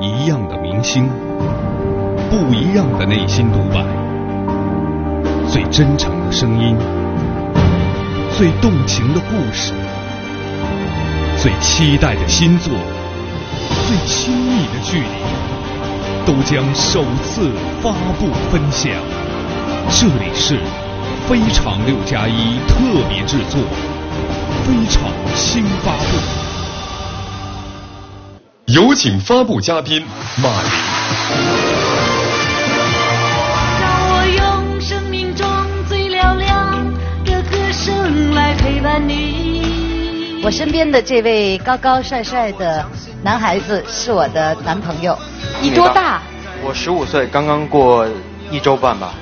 一样的明星，不一样的内心独白，最真诚的声音，最动情的故事，最期待的新作，最亲密的距离，都将首次发布分享。这里是非常六加一特别制作，非常新发布。有请发布嘉宾马琳。让我用生命中最嘹亮的歌声来陪伴你。我身边的这位高高帅帅的男孩子是我的男朋友，你多大？我十五岁，刚刚过一周半吧。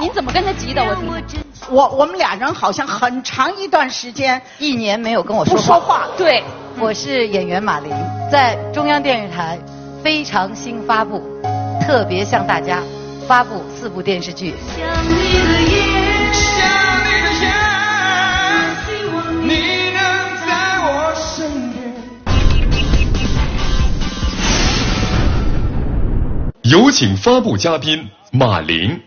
您怎么跟他急的？我。我我们俩人好像很长一段时间一年没有跟我说不说话。对，我是演员马琳，在中央电视台非常新发布，特别向大家发布四部电视剧。想你的夜，想你的夜，希望你能在我身边。有请发布嘉宾马琳。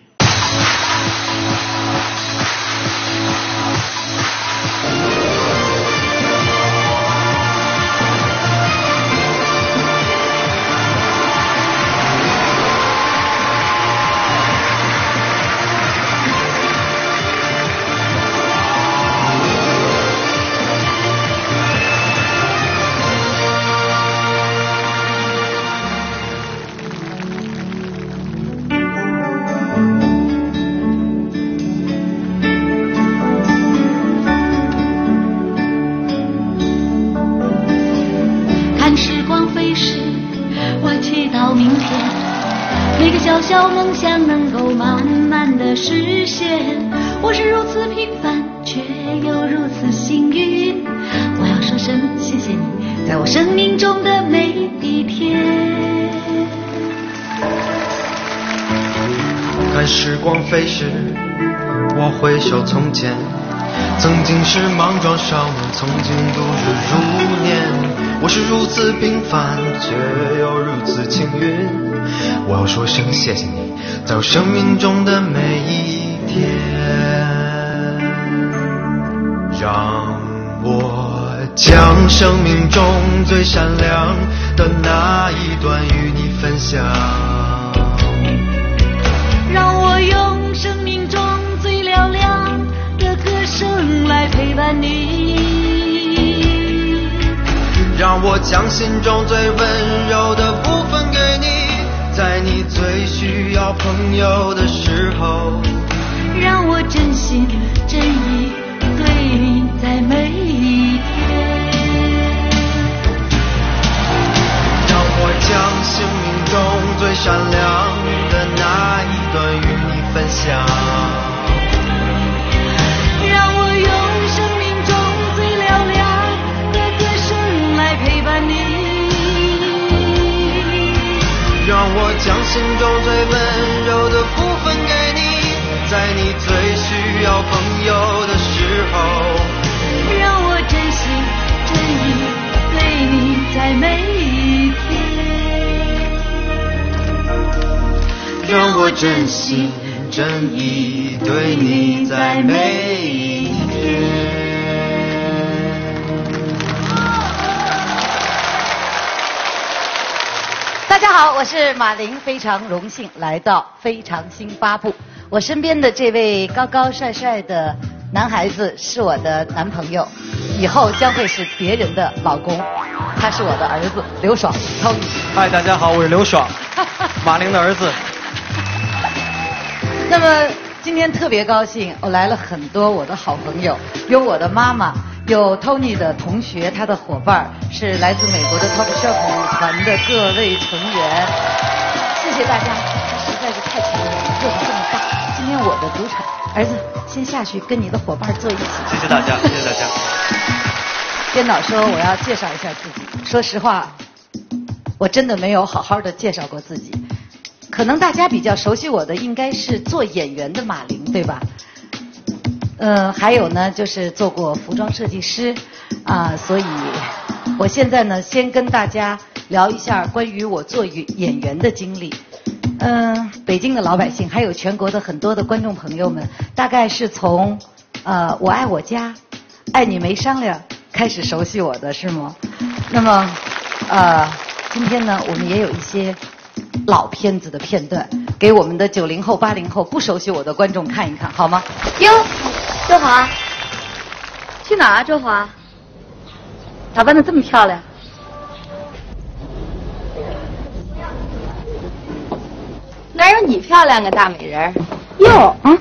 曾经是莽撞少年，曾经度日如年。我是如此平凡，却又如此幸运。我要说声谢谢你，在我生命中的每一天，让我将生命中最闪亮的那一段与你分享。陪伴你。让我将心中最温柔的部分给你，在你最需要朋友的时候。让我真心真意对你在每一天。让我将生命中最闪亮的那一段与你分享。我将心中最温柔的部分给你，在你最需要朋友的时候。让我真心真意对你在每一天。让我真心真意对你在每一天。大家好，我是马琳，非常荣幸来到非常新发布。我身边的这位高高帅帅的男孩子是我的男朋友，以后将会是别人的老公。他是我的儿子刘爽，Tony。嗨，大家好，我是刘爽，马玲的儿子。那么今天特别高兴，我来了很多我的好朋友，有我的妈妈，有 Tony 的同学，他的伙伴是来自美国的 Top Chef 舞团的各位成员。谢谢大家，他实在是太亲人了，个子这么大。今天我的主场，儿子先下去跟你的伙伴坐一起。谢谢大家，谢谢大家。编导说我要介绍一下自己，说实话，我真的没有好好的介绍过自己。可能大家比较熟悉我的应该是做演员的马琳，对吧？呃，还有呢，就是做过服装设计师，啊，所以我现在呢，先跟大家聊一下关于我做演演员的经历。嗯，北京的老百姓，还有全国的很多的观众朋友们，大概是从呃《我爱我家》《爱你没商量》开始熟悉我的是吗？那么呃，今天呢，我们也有一些老片子的片段，给我们的九零后、八零后不熟悉我的观众看一看，好吗？哟，周华，去哪儿啊？周华，打扮的这么漂亮。哪有你漂亮啊，大美人儿？哟，啊，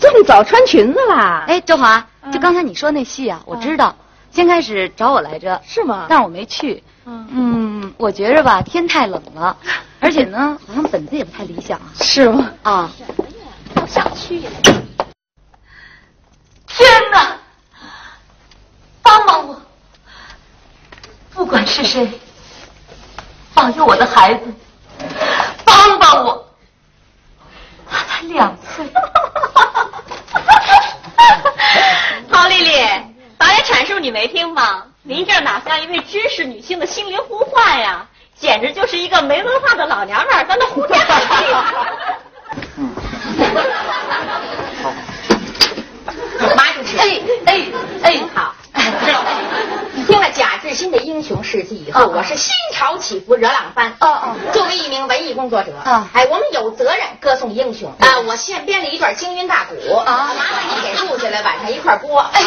这么早穿裙子啦？哎，周华，就刚才你说那戏啊，我知道，先开始找我来着，是吗？但是我没去。嗯，我觉着吧，天太冷了，而且呢，好像本子也不太理想。是吗？啊，我想去。天哪！帮帮我！不管是谁，保佑我的孩子，帮帮我！他才两岁。陶丽丽，导演阐述你没听吗？您这哪像一位知识女性的心灵呼唤呀？简直就是一个没文化的老娘们儿在那呼天喊地。嗯，好。马主持，哎哎哎，好。听了贾志新的英雄事迹以后，我是心潮起伏，热浪翻。哦哦，作为一名文艺工作者，啊，哎，我们有责任歌颂英雄。啊，我现编了一段京韵大鼓，啊，麻烦你给录下来，晚上一块播。哎，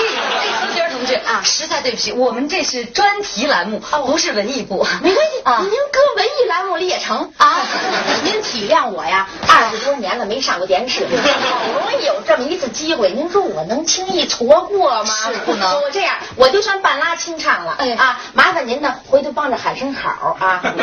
金儿同志啊，实在对不起，我们这是专题栏目，不是文艺部。没关系啊，您搁文艺栏目里也成啊。您体谅我呀，二十多年了没上过电视，好不容易有这么一次机会，您说我能轻易错过吗？是不能。我这样，我就算半拉清唱了。哎啊，麻烦您呢，回头帮着喊声好啊。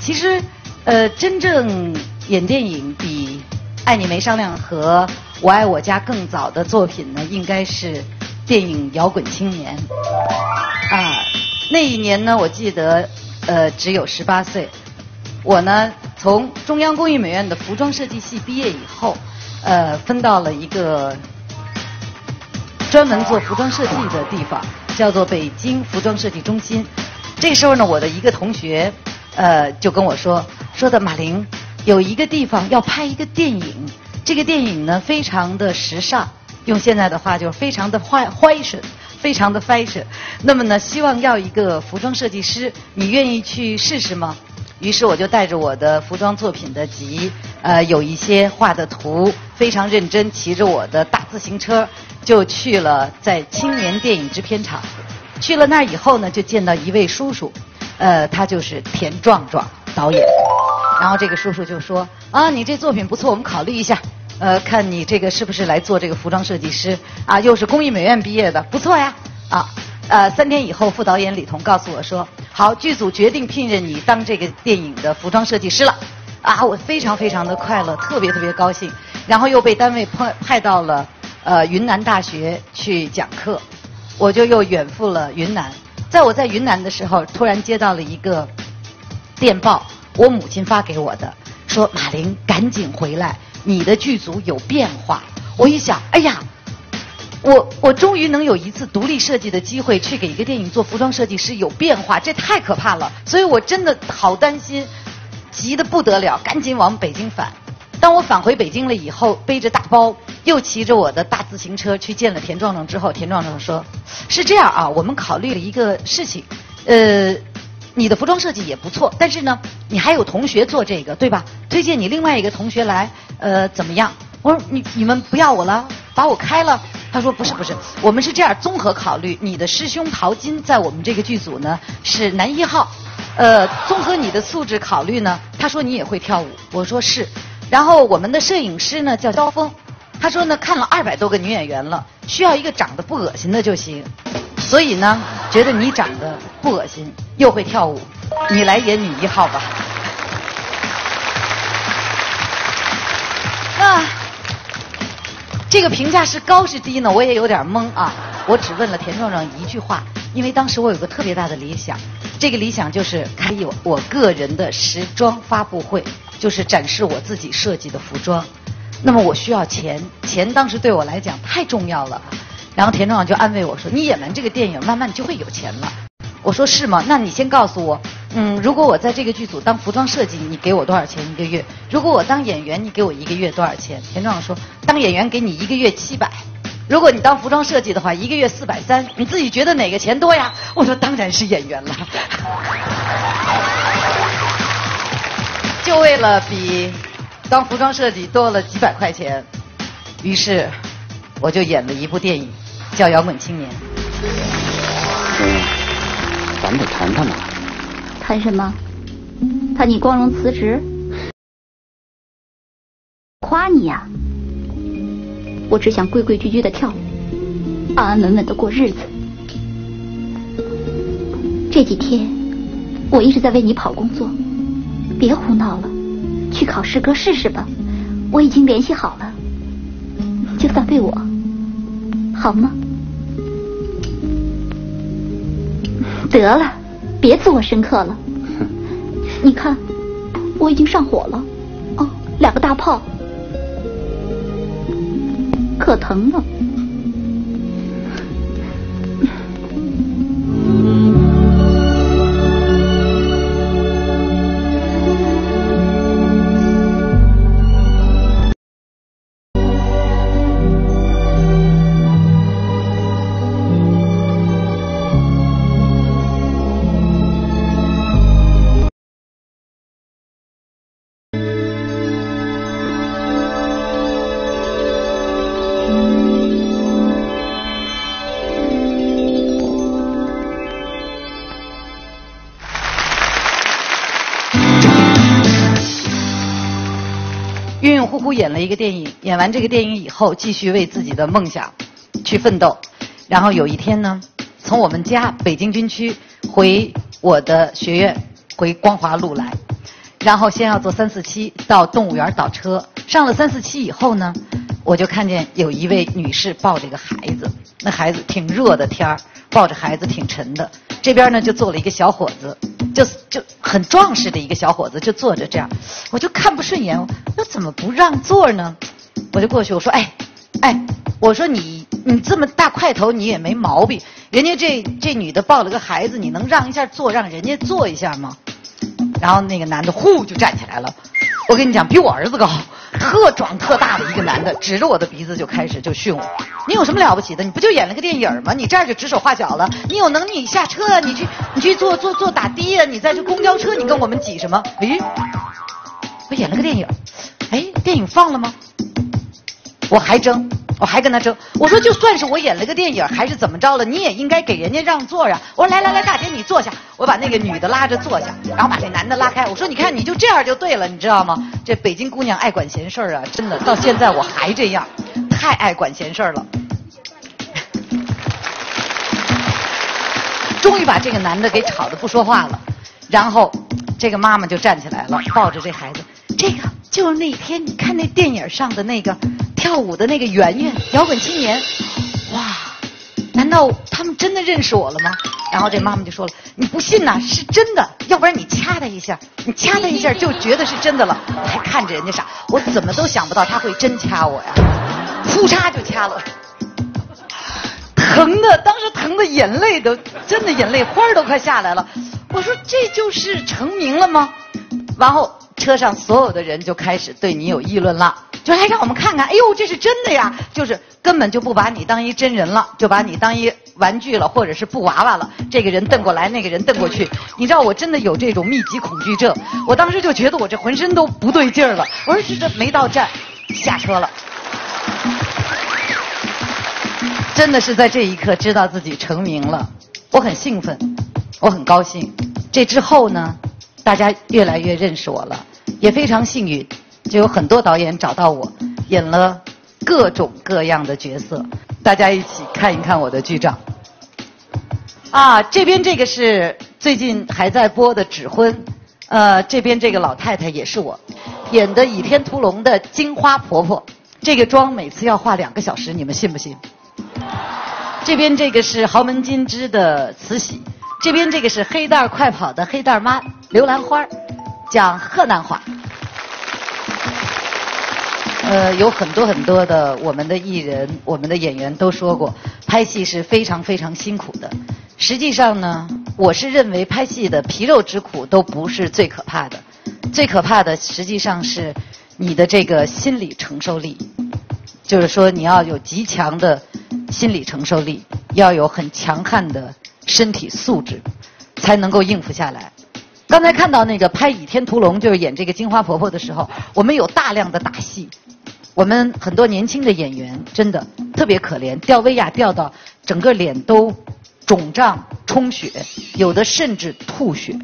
其实，呃，真正演电影比《爱你没商量》和《我爱我家》更早的作品呢，应该是电影《摇滚青年》啊。那一年呢，我记得呃只有十八岁。我呢从中央工艺美院的服装设计系毕业以后，呃，分到了一个专门做服装设计的地方，叫做北京服装设计中心。这时候呢，我的一个同学。呃，就跟我说说的马玲，有一个地方要拍一个电影，这个电影呢非常的时尚，用现在的话就是非常的 fashion，非常的 fashion。那么呢，希望要一个服装设计师，你愿意去试试吗？于是我就带着我的服装作品的集，呃，有一些画的图，非常认真，骑着我的大自行车就去了在青年电影制片厂。去了那儿以后呢，就见到一位叔叔。呃，他就是田壮壮导演，然后这个叔叔就说啊，你这作品不错，我们考虑一下，呃，看你这个是不是来做这个服装设计师啊？又是工艺美院毕业的，不错呀，啊，呃，三天以后，副导演李彤告诉我说，好，剧组决定聘任你当这个电影的服装设计师了，啊，我非常非常的快乐，特别特别高兴，然后又被单位派派到了呃云南大学去讲课，我就又远赴了云南。在我在云南的时候，突然接到了一个电报，我母亲发给我的，说马玲赶紧回来，你的剧组有变化。我一想，哎呀，我我终于能有一次独立设计的机会，去给一个电影做服装设计师，有变化，这太可怕了。所以我真的好担心，急得不得了，赶紧往北京返。当我返回北京了以后，背着大包，又骑着我的大自行车去见了田壮壮之后，田壮壮说：“是这样啊，我们考虑了一个事情，呃，你的服装设计也不错，但是呢，你还有同学做这个，对吧？推荐你另外一个同学来，呃，怎么样？”我说：“你你们不要我了，把我开了？”他说：“不是不是，我们是这样综合考虑，你的师兄陶金在我们这个剧组呢是男一号，呃，综合你的素质考虑呢，他说你也会跳舞。”我说：“是。”然后我们的摄影师呢叫肖峰，他说呢看了二百多个女演员了，需要一个长得不恶心的就行，所以呢觉得你长得不恶心又会跳舞，你来演女一号吧。这个评价是高是低呢？我也有点懵啊。我只问了田壮壮一句话，因为当时我有个特别大的理想，这个理想就是开有我个人的时装发布会。就是展示我自己设计的服装，那么我需要钱，钱当时对我来讲太重要了。然后田壮壮就安慰我说：“你演完这个电影，慢慢就会有钱了。”我说：“是吗？那你先告诉我，嗯，如果我在这个剧组当服装设计，你给我多少钱一个月？如果我当演员，你给我一个月多少钱？”田壮说：“当演员给你一个月七百，如果你当服装设计的话，一个月四百三。你自己觉得哪个钱多呀？”我说：“当然是演员了。”就为了比当服装设计多了几百块钱，于是我就演了一部电影，叫《摇滚青年》。嗯，咱们得谈谈嘛。谈什么？谈你光荣辞职？夸你呀！我只想规规矩矩的跳舞，安安稳稳的过日子。这几天我一直在为你跑工作。别胡闹了，去考试哥试试吧。我已经联系好了，就算为我，好吗？得了，别自我深刻了。你看，我已经上火了，哦，两个大泡，可疼了。出演了一个电影，演完这个电影以后，继续为自己的梦想去奋斗。然后有一天呢，从我们家北京军区回我的学院，回光华路来，然后先要坐三四七到动物园倒车。上了三四七以后呢，我就看见有一位女士抱着一个孩子，那孩子挺热的天儿，抱着孩子挺沉的。这边呢就坐了一个小伙子，就就很壮实的一个小伙子，就坐着这样，我就看不顺眼，那怎么不让座呢？我就过去我说，哎，哎，我说你你这么大块头你也没毛病，人家这这女的抱了个孩子，你能让一下座，让人家坐一下吗？然后那个男的呼就站起来了，我跟你讲，比我儿子高，特壮特大的一个男的，指着我的鼻子就开始就训我。你有什么了不起的？你不就演了个电影吗？你这儿就指手画脚了。你有能力你下车啊，你去你去坐坐坐打的呀，你在这公交车你跟我们挤什么？诶，我演了个电影，哎，电影放了吗？我还争，我还跟他争。我说就算是我演了个电影，还是怎么着了，你也应该给人家让座啊。我说来来来，大姐你坐下。我把那个女的拉着坐下，然后把那男的拉开。我说你看你就这样就对了，你知道吗？这北京姑娘爱管闲事啊，真的到现在我还这样，太爱管闲事了。终于把这个男的给吵得不说话了，然后这个妈妈就站起来了，抱着这孩子。这个就是那天你看那电影上的那个跳舞的那个圆圆，摇滚青年。哇，难道他们真的认识我了吗？然后这妈妈就说了：“你不信呐，是真的，要不然你掐他一下，你掐他一下就觉得是真的了。”还看着人家傻，我怎么都想不到他会真掐我呀！呼嚓就掐了。疼的，当时疼的眼泪都真的眼泪花儿都快下来了。我说这就是成名了吗？然后车上所有的人就开始对你有议论了，就来让我们看看，哎呦这是真的呀，就是根本就不把你当一真人了，就把你当一玩具了，或者是布娃娃了。这个人瞪过来，那个人瞪过去，你知道我真的有这种密集恐惧症，我当时就觉得我这浑身都不对劲儿了。我说这这没到站，下车了。真的是在这一刻知道自己成名了，我很兴奋，我很高兴。这之后呢，大家越来越认识我了，也非常幸运，就有很多导演找到我，演了各种各样的角色。大家一起看一看我的剧照。啊，这边这个是最近还在播的《指婚》，呃，这边这个老太太也是我演的《倚天屠龙》的金花婆婆。这个妆每次要化两个小时，你们信不信？这边这个是豪门金枝的慈禧，这边这个是黑蛋快跑的黑蛋妈刘兰花，讲河南话。呃，有很多很多的我们的艺人、我们的演员都说过，拍戏是非常非常辛苦的。实际上呢，我是认为拍戏的皮肉之苦都不是最可怕的，最可怕的实际上是你的这个心理承受力。就是说，你要有极强的心理承受力，要有很强悍的身体素质，才能够应付下来。刚才看到那个拍《倚天屠龙》，就是演这个金花婆婆的时候，我们有大量的打戏。我们很多年轻的演员真的特别可怜，吊威亚吊到整个脸都肿胀、充血，有的甚至吐血。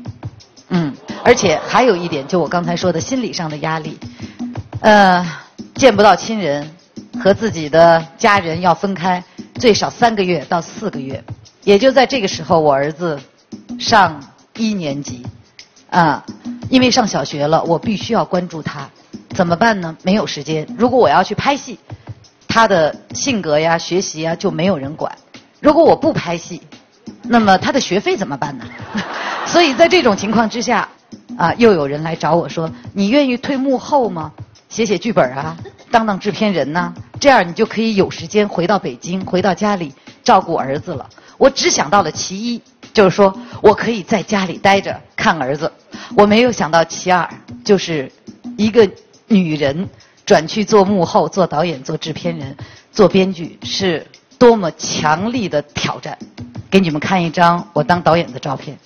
嗯，而且还有一点，就我刚才说的心理上的压力，呃，见不到亲人，和自己的家人要分开，最少三个月到四个月。也就在这个时候，我儿子上一年级。啊，因为上小学了，我必须要关注他，怎么办呢？没有时间。如果我要去拍戏，他的性格呀、学习呀就没有人管。如果我不拍戏，那么他的学费怎么办呢？所以在这种情况之下，啊，又有人来找我说：“你愿意退幕后吗？写写剧本啊，当当制片人呐，这样你就可以有时间回到北京，回到家里照顾儿子了。”我只想到了其一，就是说我可以在家里待着看儿子。我没有想到其二，就是一个女人转去做幕后、做导演、做制片人、做编剧，是多么强力的挑战。给你们看一张我当导演的照片，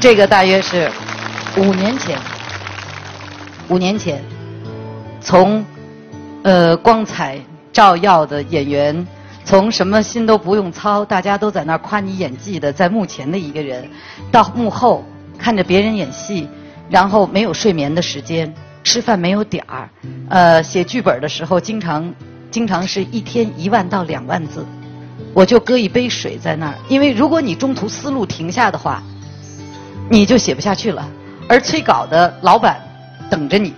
这个大约是五年前，五年前从呃光彩照耀的演员，从什么心都不用操，大家都在那儿夸你演技的，在幕前的一个人，到幕后。看着别人演戏，然后没有睡眠的时间，吃饭没有点儿，呃，写剧本的时候经常经常是一天一万到两万字，我就搁一杯水在那儿，因为如果你中途思路停下的话，你就写不下去了。而催稿的老板等着你，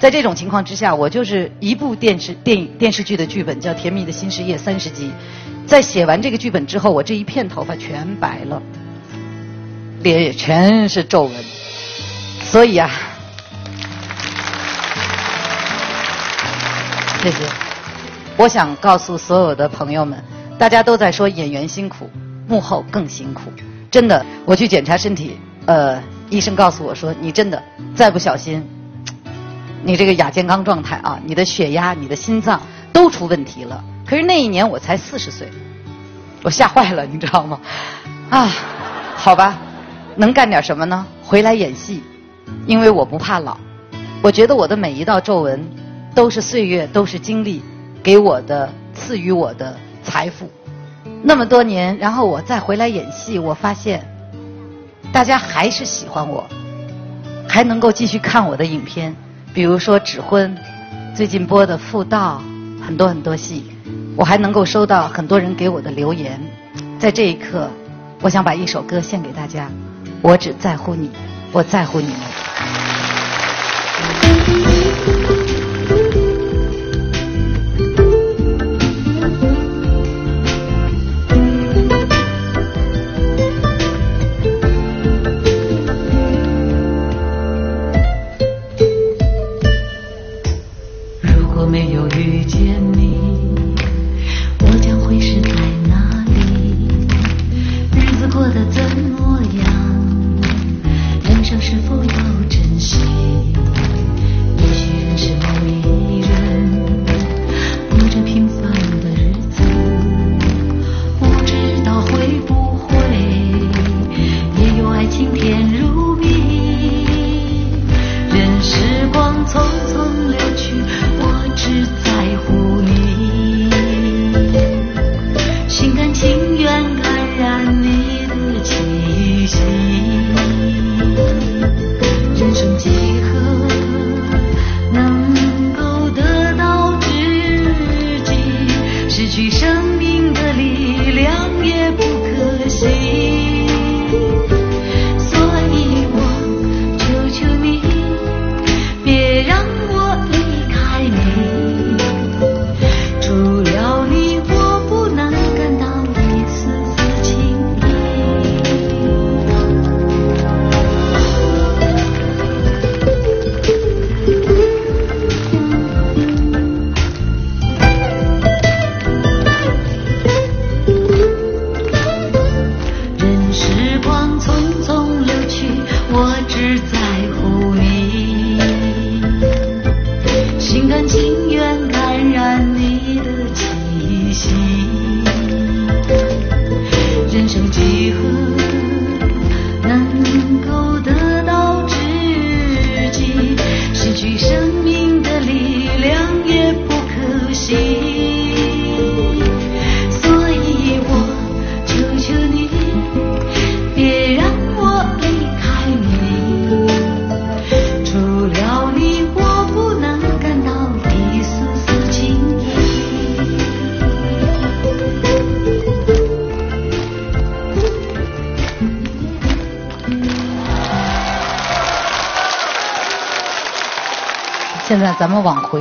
在这种情况之下，我就是一部电视电影电视剧的剧本叫《甜蜜的新事业》三十集，在写完这个剧本之后，我这一片头发全白了。脸也全是皱纹，所以啊，谢谢。我想告诉所有的朋友们，大家都在说演员辛苦，幕后更辛苦。真的，我去检查身体，呃，医生告诉我说，你真的再不小心，你这个亚健康状态啊，你的血压、你的心脏都出问题了。可是那一年我才四十岁，我吓坏了，你知道吗？啊，好吧。能干点什么呢？回来演戏，因为我不怕老。我觉得我的每一道皱纹，都是岁月，都是经历给我的赐予我的财富。那么多年，然后我再回来演戏，我发现大家还是喜欢我，还能够继续看我的影片，比如说《指婚》，最近播的《妇道》，很多很多戏，我还能够收到很多人给我的留言。在这一刻，我想把一首歌献给大家。我只在乎你，我在乎你们。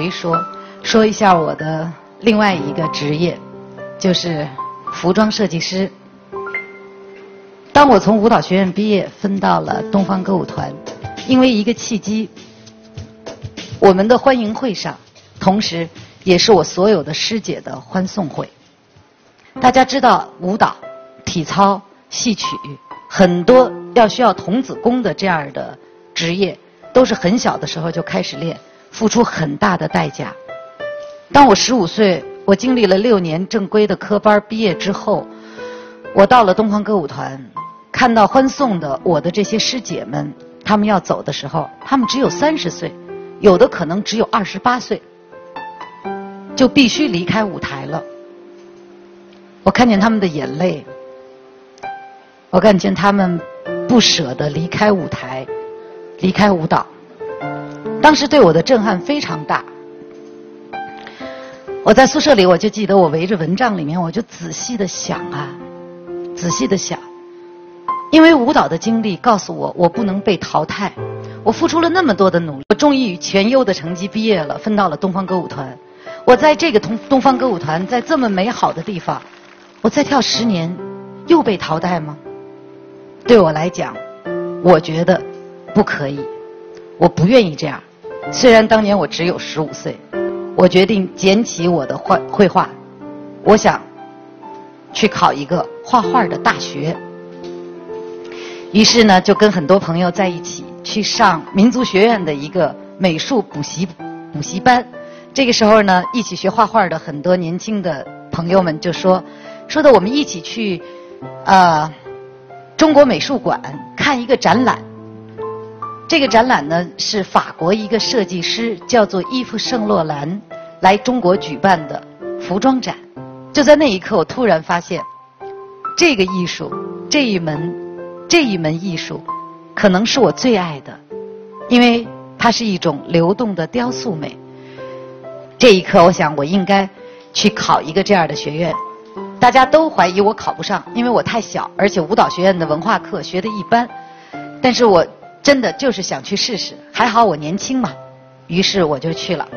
说，说一下我的另外一个职业，就是服装设计师。当我从舞蹈学院毕业，分到了东方歌舞团，因为一个契机，我们的欢迎会上，同时也是我所有的师姐的欢送会。大家知道，舞蹈、体操、戏曲，很多要需要童子功的这样的职业，都是很小的时候就开始练，付出很大的代价。当我十五岁，我经历了六年正规的科班毕业之后，我到了东方歌舞团，看到欢送的我的这些师姐们，她们要走的时候，她们只有三十岁，有的可能只有二十八岁，就必须离开舞台了。我看见他们的眼泪，我看见他们不舍得离开舞台，离开舞蹈。当时对我的震撼非常大。我在宿舍里，我就记得我围着蚊帐里面，我就仔细的想啊，仔细的想，因为舞蹈的经历告诉我，我不能被淘汰。我付出了那么多的努力，我终于以全优的成绩毕业了，分到了东方歌舞团。我在这个东东方歌舞团，在这么美好的地方，我再跳十年，又被淘汰吗？对我来讲，我觉得不可以，我不愿意这样。虽然当年我只有十五岁，我决定捡起我的画绘画，我想去考一个画画的大学。于是呢，就跟很多朋友在一起去上民族学院的一个美术补习补习班。这个时候呢，一起学画画的很多年轻的朋友们就说，说的我们一起去，呃，中国美术馆看一个展览。这个展览呢是法国一个设计师叫做伊夫圣洛兰来中国举办的服装展。就在那一刻，我突然发现，这个艺术这一门这一门艺术，可能是我最爱的，因为它是一种流动的雕塑美。这一刻，我想我应该去考一个这样的学院。大家都怀疑我考不上，因为我太小，而且舞蹈学院的文化课学的一般。但是我真的就是想去试试，还好我年轻嘛，于是我就去了，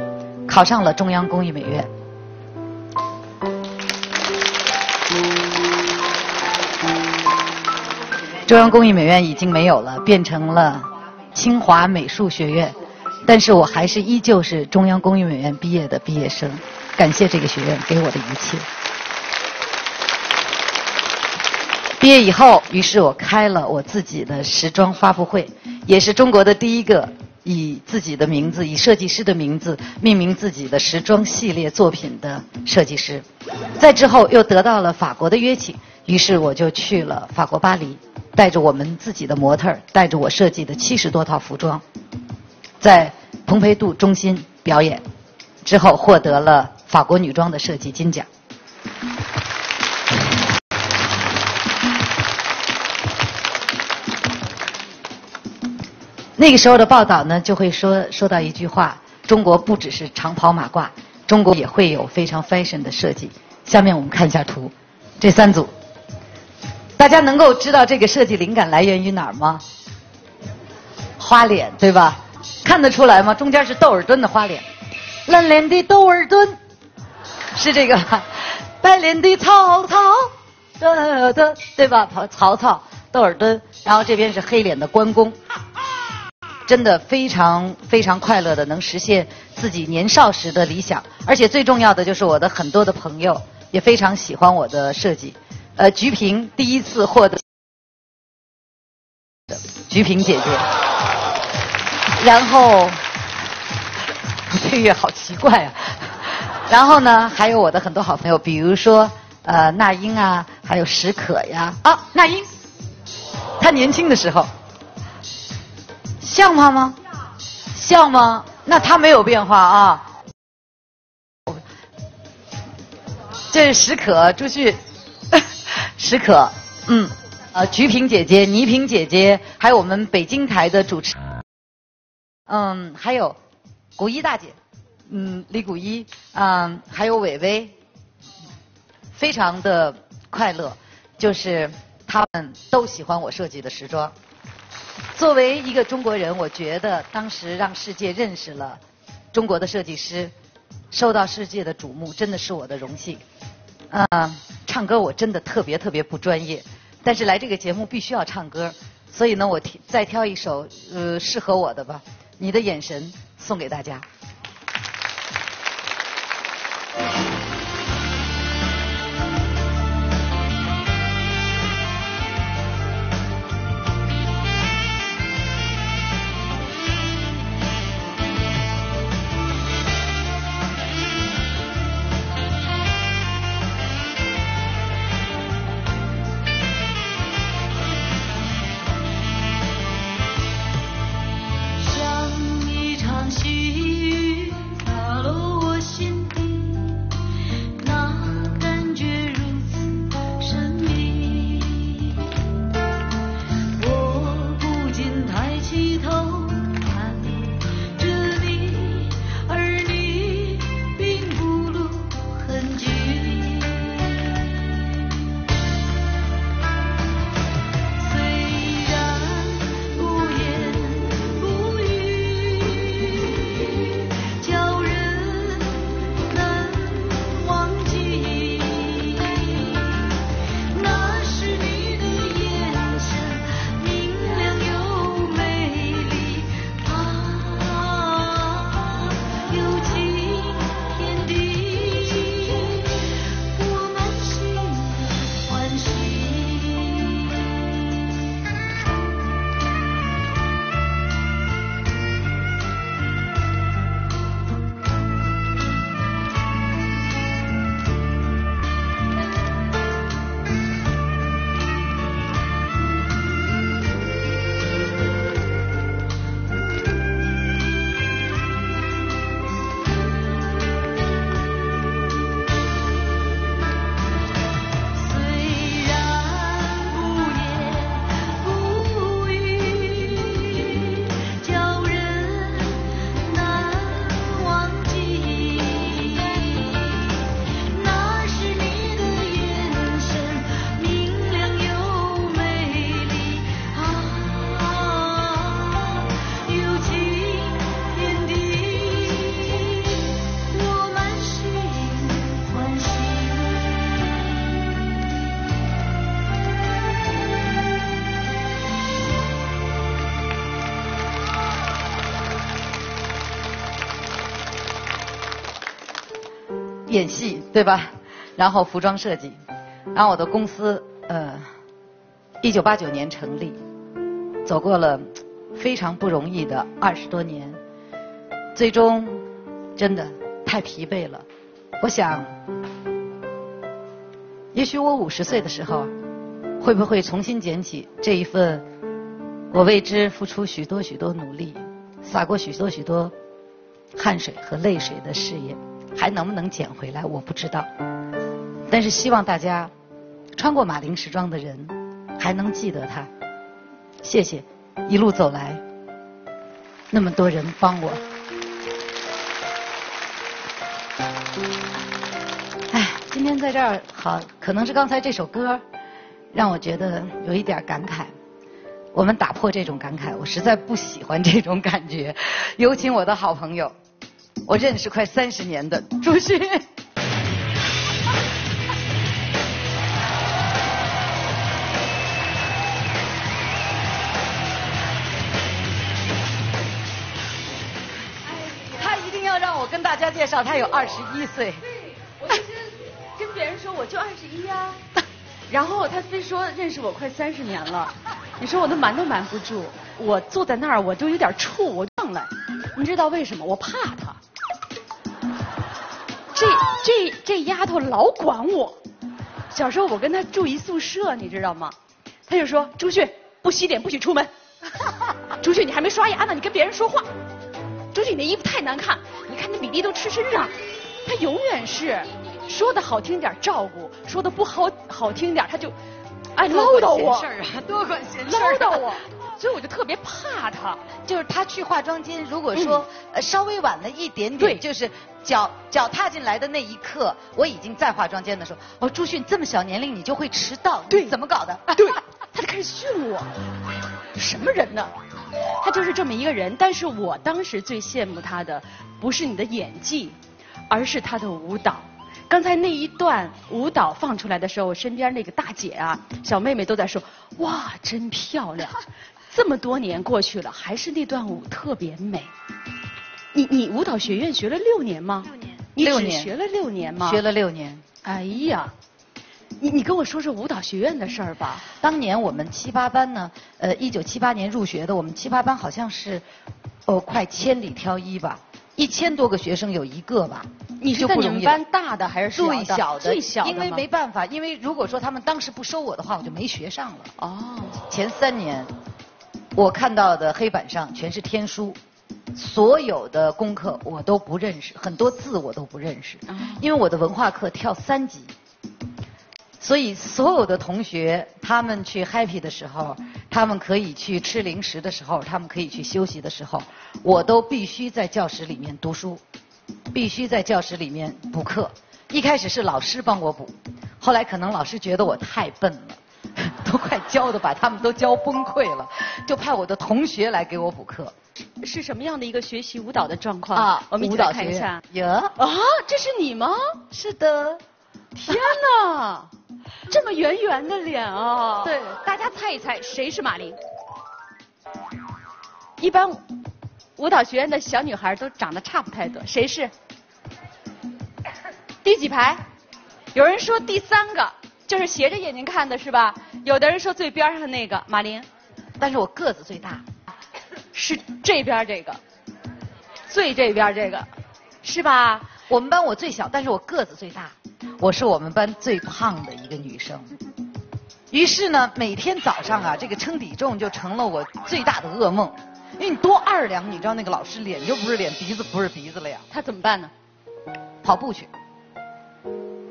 考上了中央工艺美院。中央工艺美院已经没有了，变成了清华美术学院。但是我还是依旧是中央工艺美院毕业的毕业生，感谢这个学院给我的一切。毕业以后，于是我开了我自己的时装发布会，也是中国的第一个以自己的名字、以设计师的名字命名自己的时装系列作品的设计师。在之后又得到了法国的约请，于是我就去了法国巴黎，带着我们自己的模特儿，带着我设计的七十多套服装。在蓬佩杜中心表演，之后获得了法国女装的设计金奖。那个时候的报道呢，就会说说到一句话：中国不只是长袍马褂，中国也会有非常 fashion 的设计。下面我们看一下图，这三组，大家能够知道这个设计灵感来源于哪儿吗？花脸，对吧？看得出来吗？中间是窦尔敦的花脸，蓝脸的窦尔敦，是这个？白脸的曹操，的的，对吧？曹曹操、窦尔敦，然后这边是黑脸的关公，真的非常非常快乐的能实现自己年少时的理想，而且最重要的就是我的很多的朋友也非常喜欢我的设计。呃，菊萍第一次获得。菊萍姐姐，然后配乐 好奇怪啊。然后呢，还有我的很多好朋友，比如说呃那英啊，还有史可呀。啊，那英，她年轻的时候像她吗？像吗？那她没有变化啊。这是史可，朱旭，史可，嗯，呃，菊萍姐姐、倪萍姐姐，还有我们北京台的主持，嗯，还有古一大姐，嗯，李古一，嗯，还有伟伟，非常的快乐，就是他们都喜欢我设计的时装。作为一个中国人，我觉得当时让世界认识了中国的设计师，受到世界的瞩目，真的是我的荣幸。嗯，唱歌我真的特别特别不专业，但是来这个节目必须要唱歌，所以呢，我再挑一首呃适合我的吧，《你的眼神》送给大家。演戏对吧？然后服装设计，然后我的公司呃，一九八九年成立，走过了非常不容易的二十多年，最终真的太疲惫了。我想，也许我五十岁的时候，会不会重新捡起这一份我为之付出许多许多努力、洒过许多许多汗水和泪水的事业？还能不能捡回来？我不知道。但是希望大家穿过马林时装的人还能记得他。谢谢，一路走来那么多人帮我。哎，今天在这儿好，可能是刚才这首歌让我觉得有一点感慨。我们打破这种感慨，我实在不喜欢这种感觉。有请我的好朋友。我认识快三十年的朱迅，他一定要让我跟大家介绍，他有二十一岁。我就跟别人说我就二十一啊，然后他非说认识我快三十年了，你说我都瞒都瞒不住，我坐在那儿我就有点怵，我上来，你知道为什么？我怕他。这这这丫头老管我，小时候我跟她住一宿舍，你知道吗？她就说朱旭不洗脸不许出门，朱旭你还没刷牙呢，你跟别人说话，朱旭你那衣服太难看，你看那米粒都吃身上，她永远是说的好听点照顾，说的不好好听点她就哎唠叨我，事儿啊，多管闲事儿啊唠 叨我，所以我就特别怕他。就是他去化妆间，如果说、呃稍微晚了一点点，对就是脚脚踏进来的那一刻，我已经在化妆间的时候，哦，朱迅这么小年龄你就会迟到，对你怎么搞的？对，他就开始训我，什么人呢？他就是这么一个人，但是我当时最羡慕他的不是你的演技，而是他的舞蹈。刚才那一段舞蹈放出来的时候，我身边那个大姐啊、小妹妹都在说：“哇，真漂亮！”这么多年过去了，还是那段舞特别美。你你舞蹈学院学了六年吗？六年。你只学了六年吗？学了六年。哎呀，你你跟我说说舞蹈学院的事儿吧。当年我们七八班呢，呃，一九七八年入学的，我们七八班好像是，哦，快千里挑一吧，一千多个学生有一个吧。你是在你们班大的还是小的最小的？最小的因为没办法，因为如果说他们当时不收我的话，我就没学上了。哦。前三年，我看到的黑板上全是天书，所有的功课我都不认识，很多字我都不认识，因为我的文化课跳三级。所以所有的同学，他们去 happy 的时候，他们可以去吃零食的时候，他们可以去休息的时候，我都必须在教室里面读书，必须在教室里面补课。一开始是老师帮我补，后来可能老师觉得我太笨了，都快教的把他们都教崩溃了，就派我的同学来给我补课。是什么样的一个学习舞蹈的状况啊我们一起来看一下。学院有啊，这是你吗？是的。天哪，这么圆圆的脸啊！对，大家猜一猜谁是马琳？一般舞蹈学院的小女孩都长得差不太多，谁是？第几排？有人说第三个，就是斜着眼睛看的是吧？有的人说最边上那个马琳，但是我个子最大，是这边这个，最这边这个，是吧？我们班我最小，但是我个子最大，我是我们班最胖的一个女生。于是呢，每天早上啊，这个称体重就成了我最大的噩梦，因为你多二两，你知道那个老师脸就不是脸，鼻子不是鼻子了呀。他怎么办呢？跑步去，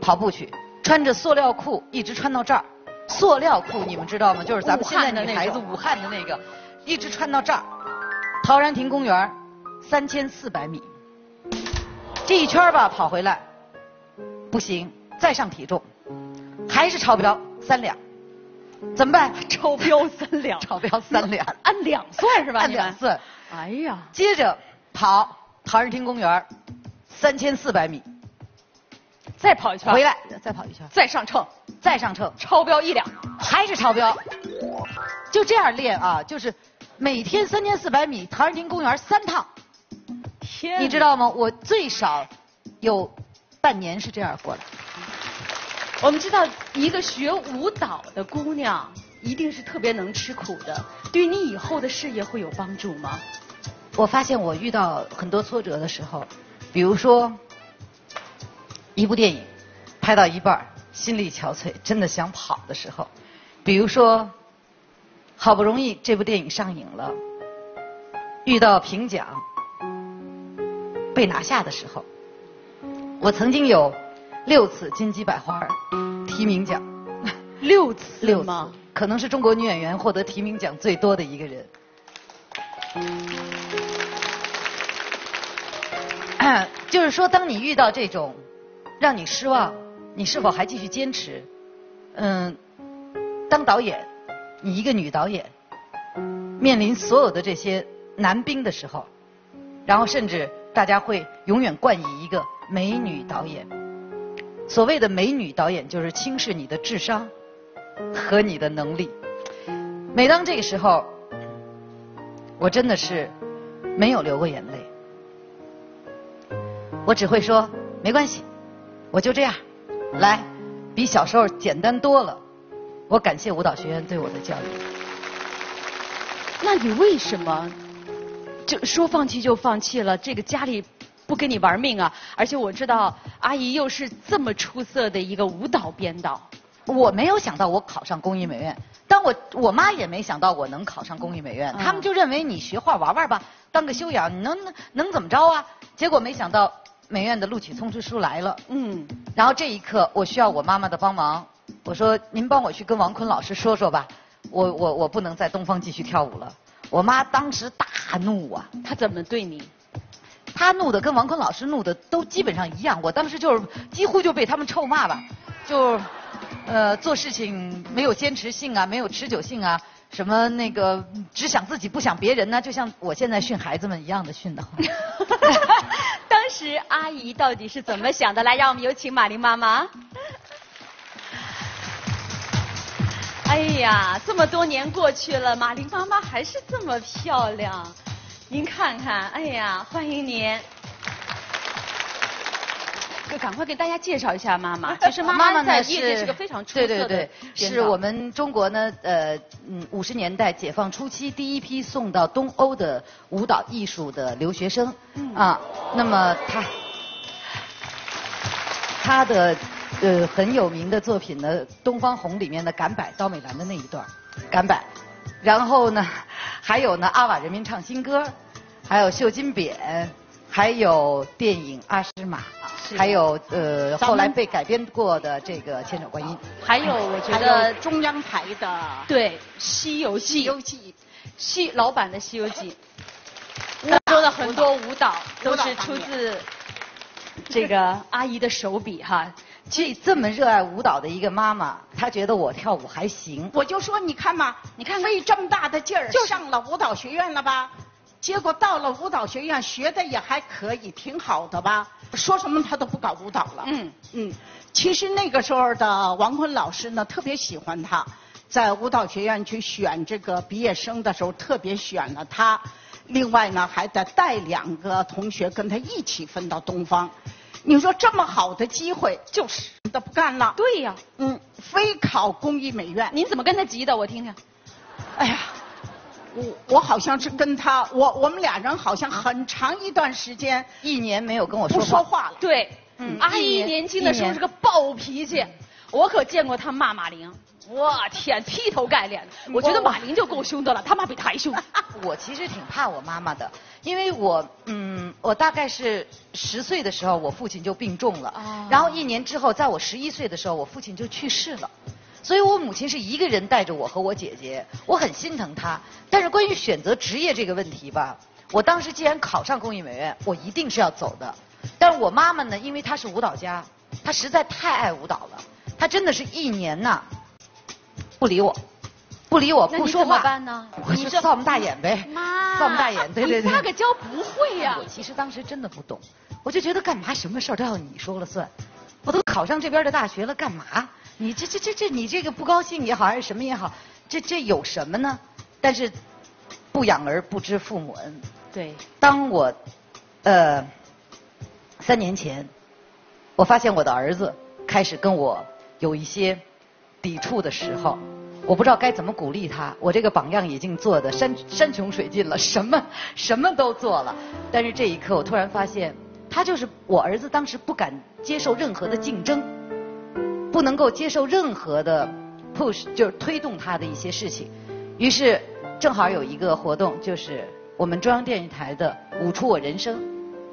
跑步去，穿着塑料裤一直穿到这儿。塑料裤你们知道吗？就是咱们现在女孩子武汉的那个，一直穿到这儿。陶然亭公园，三千四百米。这一圈吧跑回来，不行，再上体重，还是超标三两，怎么办？超标三两，超标三两，按两算是吧？按两算。哎呀，接着跑陶然亭公园，三千四百米，再跑一圈，回来再跑一圈，再上秤，再上秤，超标一两，还是超标。就这样练啊，就是每天三千四百米，陶然亭公园三趟。天，你知道吗？我最少有半年是这样过来。我们知道，一个学舞蹈的姑娘一定是特别能吃苦的，对你以后的事业会有帮助吗？我发现我遇到很多挫折的时候，比如说一部电影拍到一半心力憔悴，真的想跑的时候，比如说好不容易这部电影上映了，遇到评奖被拿下的时候，我曾经有六次金鸡百花提名奖，六次六吗次，可能是中国女演员获得提名奖最多的一个人。就是说，当你遇到这种让你失望，你是否还继续坚持？嗯，当导演，你一个女导演，面临所有的这些男兵的时候，然后甚至大家会永远冠以一个美女导演。所谓的美女导演，就是轻视你的智商和你的能力。每当这个时候，我真的是没有流过眼泪。我只会说没关系，我就这样，来，比小时候简单多了。我感谢舞蹈学院对我的教育。那你为什么就说放弃就放弃了？这个家里不跟你玩命啊？而且我知道阿姨又是这么出色的一个舞蹈编导。我没有想到我考上工艺美院，但我我妈也没想到我能考上工艺美院，他们就认为你学画玩玩吧，当个修养，你能能能怎么着啊？结果没想到美院的录取通知书来了，嗯，然后这一刻我需要我妈妈的帮忙，我说您帮我去跟王坤老师说说吧，我我我不能在东方继续跳舞了。我妈当时大怒啊，她怎么对你？她怒的跟王坤老师怒的都基本上一样，我当时就是几乎就被他们臭骂吧，就。呃，做事情没有坚持性啊，没有持久性啊，什么那个只想自己不想别人呢？就像我现在训孩子们一样的训的。当时阿姨到底是怎么想的？来，让我们有请马玲妈妈。哎呀，这么多年过去了，马玲妈妈还是这么漂亮。您看看，哎呀，欢迎您。就赶快给大家介绍一下妈妈。其实妈妈在业界是个非常出色的对对对，是我们中国呢，呃，嗯，五十年代解放初期第一批送到东欧的舞蹈艺术的留学生。嗯啊，那么她，她的呃很有名的作品呢，《东方红》里面的赶摆刀美兰的那一段赶摆，然后呢，还有呢阿瓦人民唱新歌，还有绣金匾，还有电影《阿诗玛》。还有呃，后来被改编过的这个《千手观音》，还有我觉得中央台的对《西游记》，西游记，西老版的《西游记》，当中的很多舞蹈都是出自这个阿姨的手笔哈。这这么热爱舞蹈的一个妈妈，她觉得我跳舞还行。我就说你看嘛，你看费这么大的劲儿，就上了舞蹈学院了吧？结果到了舞蹈学院，学的也还可以，挺好的吧？说什么他都不搞舞蹈了。嗯嗯，其实那个时候的王坤老师呢，特别喜欢他，在舞蹈学院去选这个毕业生的时候，特别选了他。另外呢，还得带两个同学跟他一起分到东方。你说这么好的机会，就是都不干了。对呀，嗯，非考工艺美院。您怎么跟他急的？我听听。哎呀。我我好像是跟他，我我们俩人好像很长一段时间，一年没有跟我说不说话了。对，嗯，阿姨年轻的时候是个暴脾气，我可见过她骂马玲，我天，劈头盖脸的。我觉得马玲就够凶的了，他妈比他还凶。我其实挺怕我妈妈的，因为我嗯，我大概是十岁的时候，我父亲就病重了，然后一年之后，在我十一岁的时候，我父亲就去世了。所以我母亲是一个人带着我和我姐姐，我很心疼她。但是关于选择职业这个问题吧，我当时既然考上工艺美院，我一定是要走的。但是我妈妈呢，因为她是舞蹈家，她实在太爱舞蹈了，她真的是一年呐不理我，不理我，不说话。怎么办呢？我就臊么大眼呗，臊么大眼，对对对。撒个娇不会呀。我其实当时真的不懂，我就觉得干嘛什么事儿都要你说了算？我都考上这边的大学了，干嘛？你这这这这，你这个不高兴也好，还是什么也好，这这有什么呢？但是不养儿不知父母恩。对。当我呃三年前，我发现我的儿子开始跟我有一些抵触的时候，我不知道该怎么鼓励他。我这个榜样已经做的山山穷水尽了，什么什么都做了。但是这一刻，我突然发现，他就是我儿子，当时不敢接受任何的竞争。不能够接受任何的 push，就是推动他的一些事情。于是正好有一个活动，就是我们中央电视台的《舞出我人生》。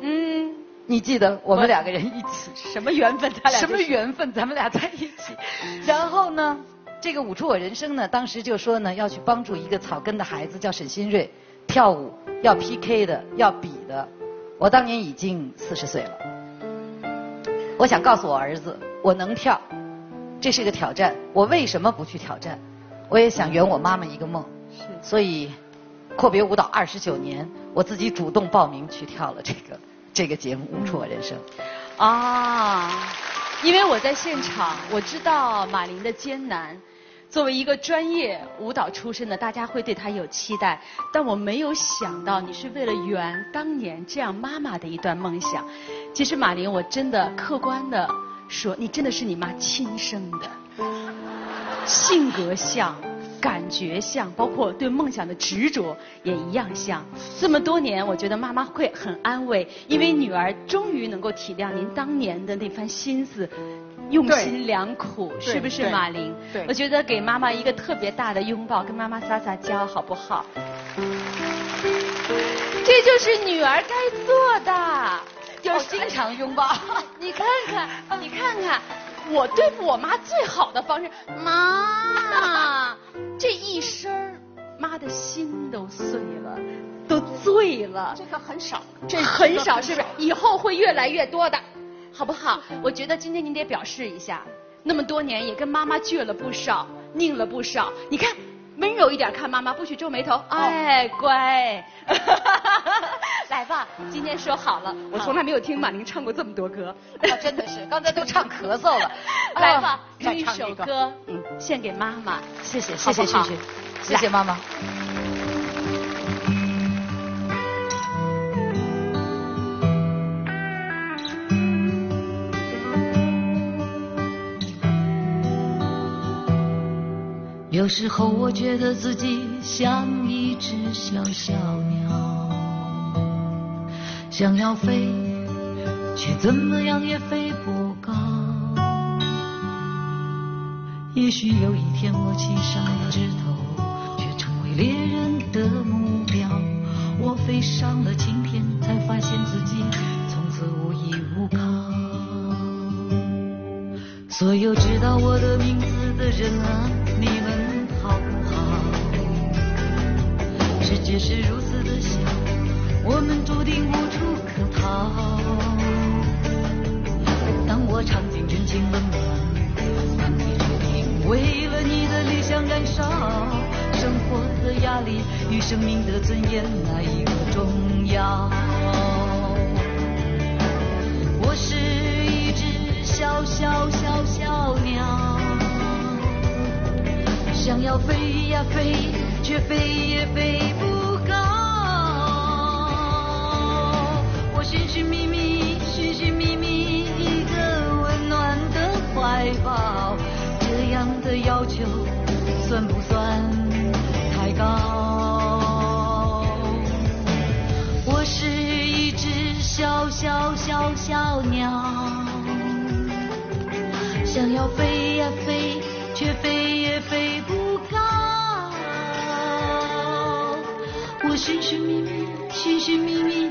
嗯，你记得我们两个人一起？什么缘分？咱俩什么缘分？咱们俩在一起。然后呢，这个《舞出我人生》呢，当时就说呢，要去帮助一个草根的孩子，叫沈新瑞，跳舞要 PK 的，要比的。我当年已经四十岁了，我想告诉我儿子，我能跳。这是个挑战，我为什么不去挑战？我也想圆我妈妈一个梦，是，所以阔别舞蹈二十九年，我自己主动报名去跳了这个这个节目《舞出我人生》。啊，因为我在现场，我知道马琳的艰难。作为一个专业舞蹈出身的，大家会对她有期待，但我没有想到你是为了圆当年这样妈妈的一段梦想。其实马琳，我真的客观的。说你真的是你妈亲生的，性格像，感觉像，包括对梦想的执着也一样像。这么多年，我觉得妈妈会很安慰，因为女儿终于能够体谅您当年的那番心思，用心良苦，是不是马玲？对我觉得给妈妈一个特别大的拥抱，跟妈妈撒撒娇，好不好？这就是女儿该做的，就是经常拥抱。你看看，你看看，我对付我妈最好的方式，妈，这一声儿，妈的心都碎了，都醉了。这个很少，这很少，是不是？以后会越来越多的，好不好？我觉得今天你得表示一下，那么多年也跟妈妈倔了不少，拧了不少。你看，温柔一点看妈妈，不许皱眉头。哎，乖。来吧，今天说好了，我从来没有听马玲唱过这么多歌。啊，真的是，刚才都唱咳嗽了。来吧，再用一首歌，嗯，献给妈妈。谢谢，谢谢好谢谢谢谢妈妈。有时候我觉得自己像一只小小鸟，想要飞，却怎么样也飞不高。也许有一天我栖上了枝头，却成为猎人的目标。我飞上了青天，才发现自己从此无依无靠。所有知道我的名字的人啊，你们界是如此的小，我们注定无处可逃。当我尝尽真情冷暖，当你决定为了你的理想燃烧，生活的压力与生命的尊严哪一个重要？我是一只小小小小鸟，想要飞呀飞，却飞也飞不寻寻觅觅，寻寻觅觅一个温暖的怀抱，这样的要求算不算太高？我是一只小小小小鸟，想要飞呀飞，却飞也飞不高。我寻寻觅觅，寻寻觅觅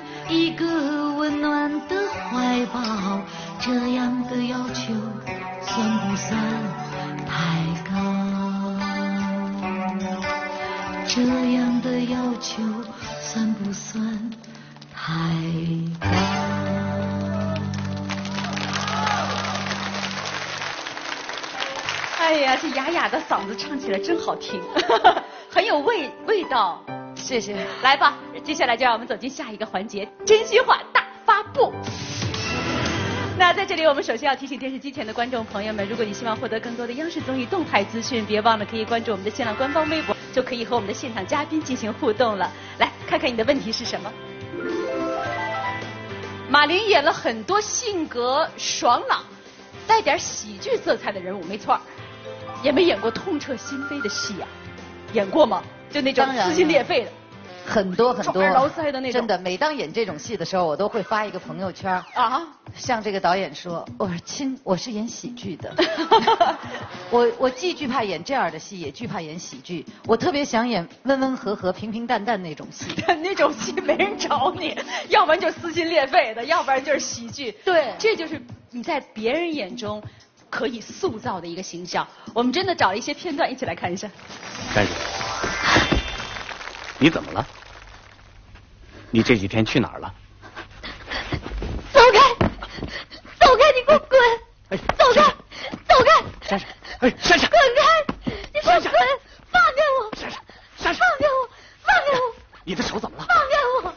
温暖的怀抱，这样的要求算不算太高？这样的要求算不算太高？哎呀，这哑哑的嗓子唱起来真好听，很有味味道。谢谢。来吧，接下来就让我们走进下一个环节——真心话布。那在这里，我们首先要提醒电视机前的观众朋友们，如果你希望获得更多的央视综艺动态资讯，别忘了可以关注我们的新浪官方微博，就可以和我们的现场嘉宾进行互动了。来看看你的问题是什么？马琳演了很多性格爽朗、带点喜剧色彩的人物，没错儿，也没演过痛彻心扉的戏啊。演过吗？就那种撕心裂肺的。很多很多，抓耳挠腮的那种真的，每当演这种戏的时候，我都会发一个朋友圈啊，向这个导演说：“我说亲，我是演喜剧的，我我既惧怕演这样的戏，也惧怕演喜剧。我特别想演温温和和、平平淡淡那种戏。那种戏没人找你，要不然就撕心裂肺的，要不然就是喜剧。对，这就是你在别人眼中可以塑造的一个形象。我们真的找了一些片段，一起来看一下。干什么？你怎么了？你这几天去哪儿了？走开！走开！你给我滚！哎走开！走开！珊珊，哎，珊珊，滚开！你给我滚！放开我！珊珊，珊珊，放开我！放开我！你的手怎么了？放开我！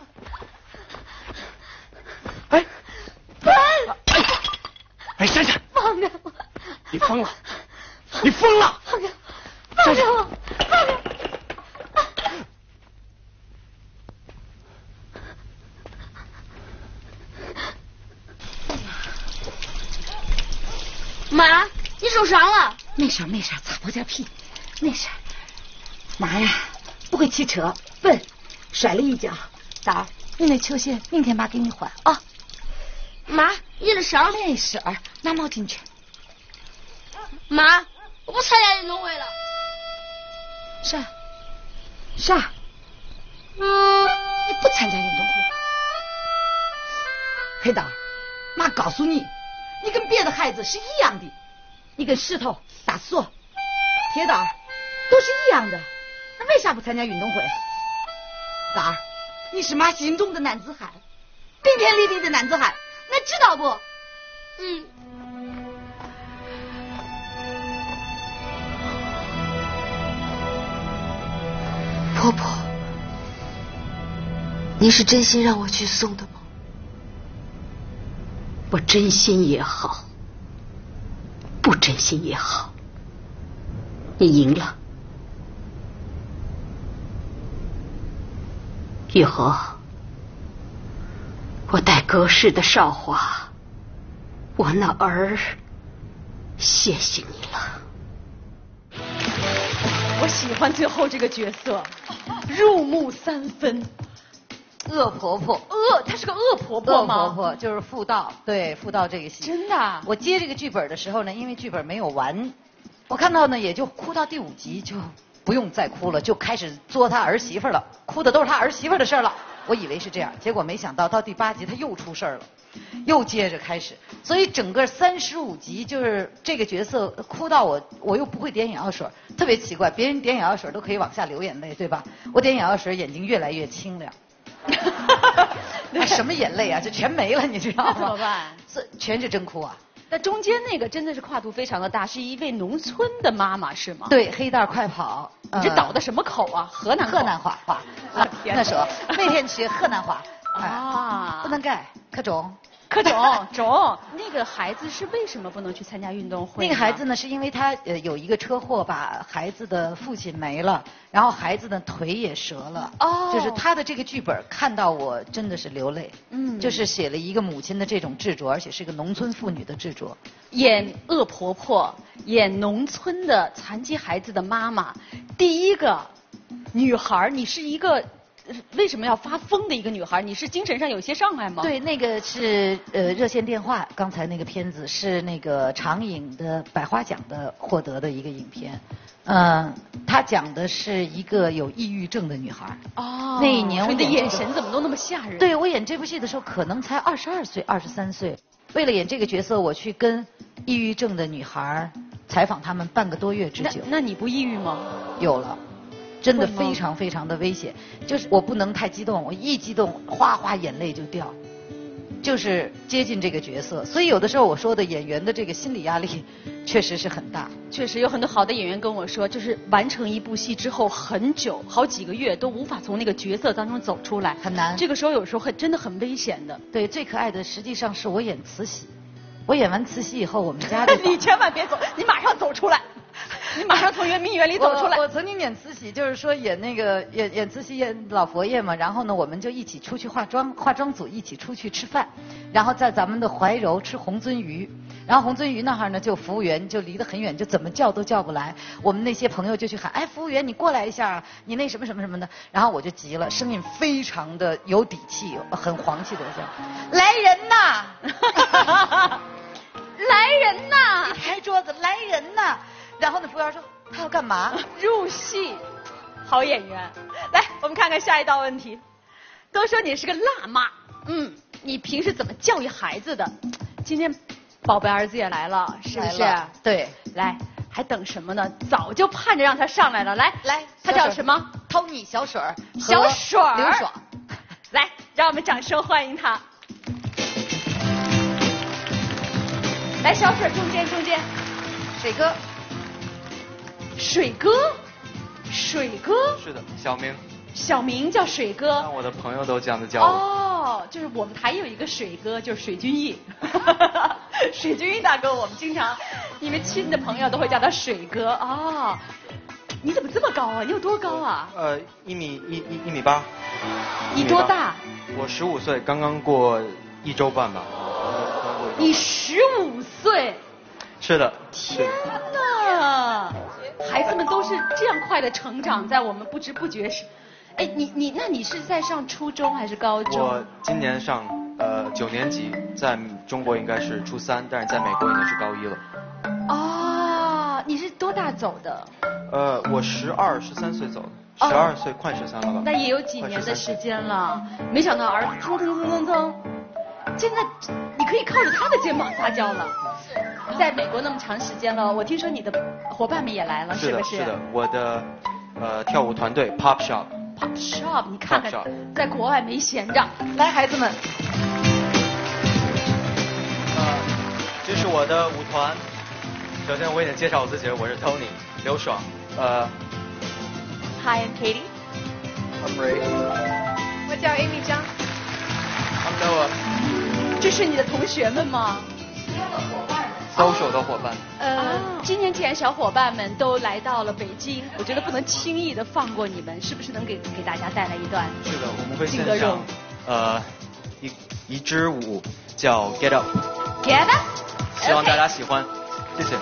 哎，滚！哎，珊珊，放开我！你疯了！你疯了！放开！放开我！放开！妈，你受伤了？没事没事，擦破点皮，没事。妈呀，不会骑车，笨，摔了一跤。大儿，你那球鞋明天妈给你换啊。妈，你的伤没事儿，拿毛巾去。妈，我不参加运动会了。啥？啥？你不参加运动会？黑道，妈告诉你，你跟别的孩子是一样的，你跟石头、大锁、铁蛋都是一样的，那为啥不参加运动会？蛋儿，你是妈心中的男子汉，顶天立地的男子汉，那知道不？嗯。婆婆，你是真心让我去送的吗？我真心也好，不真心也好，你赢了。玉和我带隔世的少华，我那儿谢谢你了。我喜欢最后这个角色，入木三分。恶婆婆，恶，她是个恶婆婆吗？恶婆婆就是妇道，对妇道这个戏。真的。我接这个剧本的时候呢，因为剧本没有完，我看到呢也就哭到第五集就不用再哭了，就开始作他儿媳妇了，哭的都是他儿媳妇的事了。我以为是这样，结果没想到到第八集他又出事了，又接着开始。所以整个三十五集就是这个角色哭到我，我又不会点眼药水，特别奇怪，别人点眼药水都可以往下流眼泪，对吧？我点眼药水眼睛越来越清亮。那 什么眼泪啊，这全没了，你知道吗？怎么办？这全是真哭啊！那中间那个真的是跨度非常的大，是一位农村的妈妈是吗？对，黑蛋快跑。你这倒的什么口啊？河南河南话话。啊，那时候那天学河南话。啊。不能改，可中。可中中，那个孩子是为什么不能去参加运动会？那个孩子呢，是因为他呃有一个车祸，把孩子的父亲没了，然后孩子的腿也折了。哦。就是他的这个剧本，看到我真的是流泪。嗯。就是写了一个母亲的这种执着，而且是个农村妇女的执着。演恶婆婆，演农村的残疾孩子的妈妈，第一个女孩，你是一个。为什么要发疯的一个女孩？你是精神上有些障碍吗？对，那个是呃热线电话，刚才那个片子是那个长影的百花奖的获得的一个影片，嗯，它讲的是一个有抑郁症的女孩。哦。那一年我的眼神怎么都那么吓人？对我演这部戏的时候可能才二十二岁、二十三岁，为了演这个角色，我去跟抑郁症的女孩采访他们半个多月之久。那你不抑郁吗？有了。真的非常非常的危险，就是我不能太激动，我一激动哗哗眼泪就掉，就是接近这个角色，所以有的时候我说的演员的这个心理压力确实是很大。确实有很多好的演员跟我说，就是完成一部戏之后很久好几个月都无法从那个角色当中走出来，很难。这个时候有时候很真的很危险的。对，最可爱的实际上是我演慈禧，我演完慈禧以后，我们家的 你千万别走，你马上走出来。你马上从圆明园里走出来。我曾经演慈禧，就是说演那个演演慈禧演老佛爷嘛。然后呢，我们就一起出去化妆，化妆组一起出去吃饭，然后在咱们的怀柔吃红鳟鱼。然后红鳟鱼那哈呢，就服务员就离得很远，就怎么叫都叫不来。我们那些朋友就去喊：“哎，服务员，你过来一下，你那什么什么什么的。”然后我就急了，声音非常的有底气，很黄气的说：“来人呐！来人呐！一拍桌子，来人呐！”然后呢？服务员说他要干嘛？入戏，好演员。来，我们看看下一道问题。都说你是个辣妈，嗯，你平时怎么教育孩子的？今天宝贝儿子也来了，是不是？对，来，还等什么呢？早就盼着让他上来了。来来，他叫什么？Tony 小水儿，小水儿，刘爽。来，让我们掌声欢迎他。来，小水中间中间，水哥。水哥，水哥，是的，小明，小明叫水哥，我的朋友都这样子叫我。哦，就是我们台有一个水哥，就是水军义，水军毅大哥，我们经常，你们亲的朋友都会叫他水哥哦，你怎么这么高啊？你有多高啊？呃，一米一一一米八。你多大？我十五岁，刚刚过一周半吧。你十五岁？是的。天哪！孩子们们都是这样快的成长，在我们不知不觉时。哎，你你那你是在上初中还是高中？我今年上呃九年级，在中国应该是初三，但是在美国应该是高一了。哦，你是多大走的？呃，我十二十三岁走的，十二岁快十三了吧？那也有几年的时间了。没想到儿子蹭蹭蹭蹭蹭，现在你可以靠着他的肩膀撒娇了。在美国那么长时间了，我听说你的伙伴们也来了，是不是？是的，我的呃跳舞团队 Pop Shop。Pop Shop，你看看，在国外没闲着。来，孩子们。呃，这是我的舞团。首先，我给你介绍我自己，我是 Tony 刘爽。呃。Hi，I'm Katie。I'm Ray。我叫 Amy 张。I'm Noah。这是你的同学们吗？social 的伙伴。呃，今年既然小伙伴们都来到了北京，我觉得不能轻易的放过你们，是不是能给给大家带来一段？是的，我们会献上呃一一支舞叫 Get Up。Get Up。希望大家喜欢，谢谢。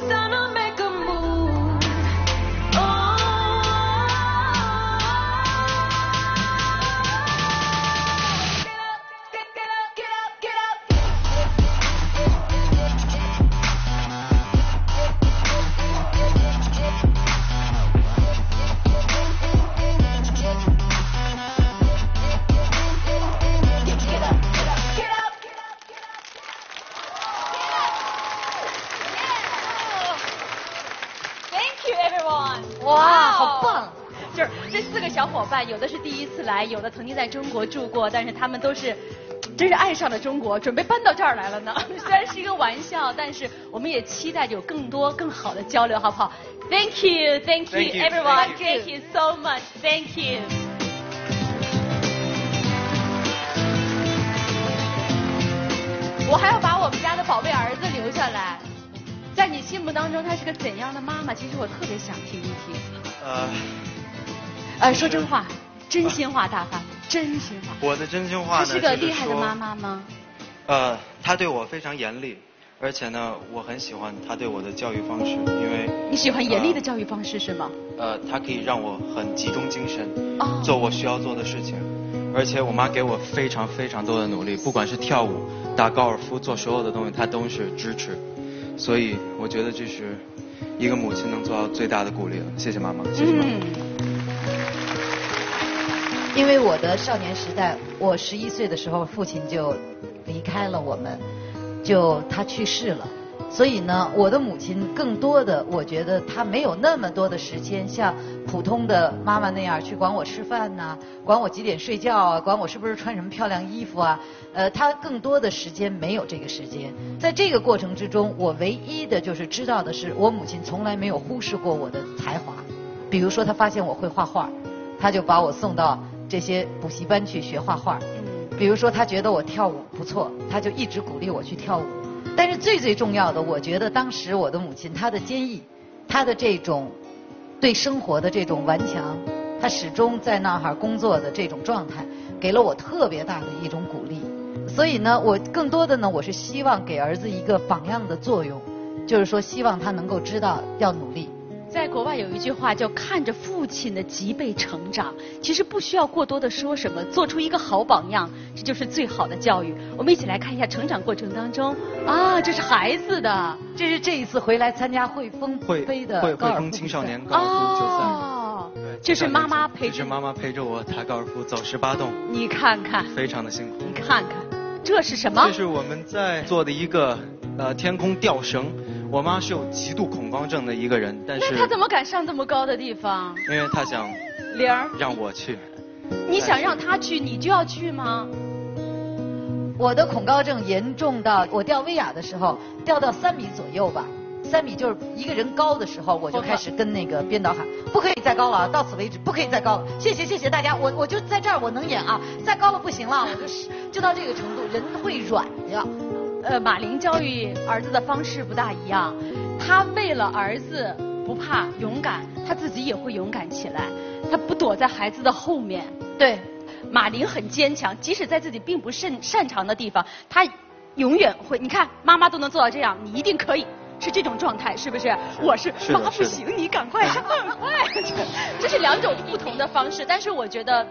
sun 来，有的曾经在中国住过，但是他们都是。真是爱上了中国，准备搬到这儿来了呢。虽然是一个玩笑，但是我们也期待有更多更好的交流，好不好？Thank you, thank you, everyone, thank you. so much, thank you. 我还要把我们家的宝贝儿子留下来，在你心目当中，他是个怎样的妈妈？其实我特别想听一听。呃，呃，说真话，真心话大发，真心话。我的真心话呢，她是个厉害的妈妈吗？呃，她对我非常严厉，而且呢，我很喜欢她对我的教育方式，因为你喜欢严厉的教育方式是吗？呃，她可以让我很集中精神，哦做我需要做的事情。而且我妈给我非常非常多的努力，不管是跳舞、打高尔夫、做所有的东西，她都是支持。所以我觉得这是一个母亲能做到最大的鼓励了。谢谢妈妈，谢谢妈妈。因为我的少年时代，我十一岁的时候，父亲就离开了我们，就他去世了。所以呢，我的母亲更多的，我觉得她没有那么多的时间，像普通的妈妈那样去管我吃饭呐、管我几点睡觉啊，管我是不是穿什么漂亮衣服啊。呃，她更多的时间没有这个时间。在这个过程之中，我唯一的就是知道的是，我母亲从来没有忽视过我的才华。比如说，她发现我会画画，她就把我送到这些补习班去学画画。比如说，他觉得我跳舞不错，他就一直鼓励我去跳舞。但是最最重要的，我觉得当时我的母亲她的坚毅，她的这种对生活的这种顽强，她始终在那儿工作的这种状态，给了我特别大的一种鼓励。所以呢，我更多的呢，我是希望给儿子一个榜样的作用。就是说希望他能够知道要努力。在国外有一句话叫“看着父亲的脊背成长”，其实不需要过多的说什么，做出一个好榜样，这就是最好的教育。我们一起来看一下成长过程当中啊，这是孩子的，这是这一次回来参加汇丰汇杯的汇汇高尔夫丰青少年高尔夫球赛。哦，对这是妈妈陪着这是妈妈陪着我打高尔夫，走十八洞，你看看，非常的辛苦。你看看，这是什么？这是我们在做的一个呃天空吊绳。我妈是有极度恐高症的一个人，但是那她怎么敢上这么高的地方？因为她想玲儿，让我去。你想让她去，你就要去吗？我的恐高症严重到我吊威亚的时候掉到三米左右吧，三米就是一个人高的时候，我就开始跟那个编导喊，不可以再高了啊，到此为止，不可以再高了，谢谢谢谢大家，我我就在这儿我能演啊，再高了不行了，我就是就到这个程度，人会软呀。呃，马玲教育儿子的方式不大一样，他为了儿子不怕勇敢，他自己也会勇敢起来，他不躲在孩子的后面。对，马玲很坚强，即使在自己并不擅擅长的地方，他永远会。你看，妈妈都能做到这样，你一定可以。是这种状态，是不是？我是妈不行，你赶快上，快！这是两种不同的方式，但是我觉得，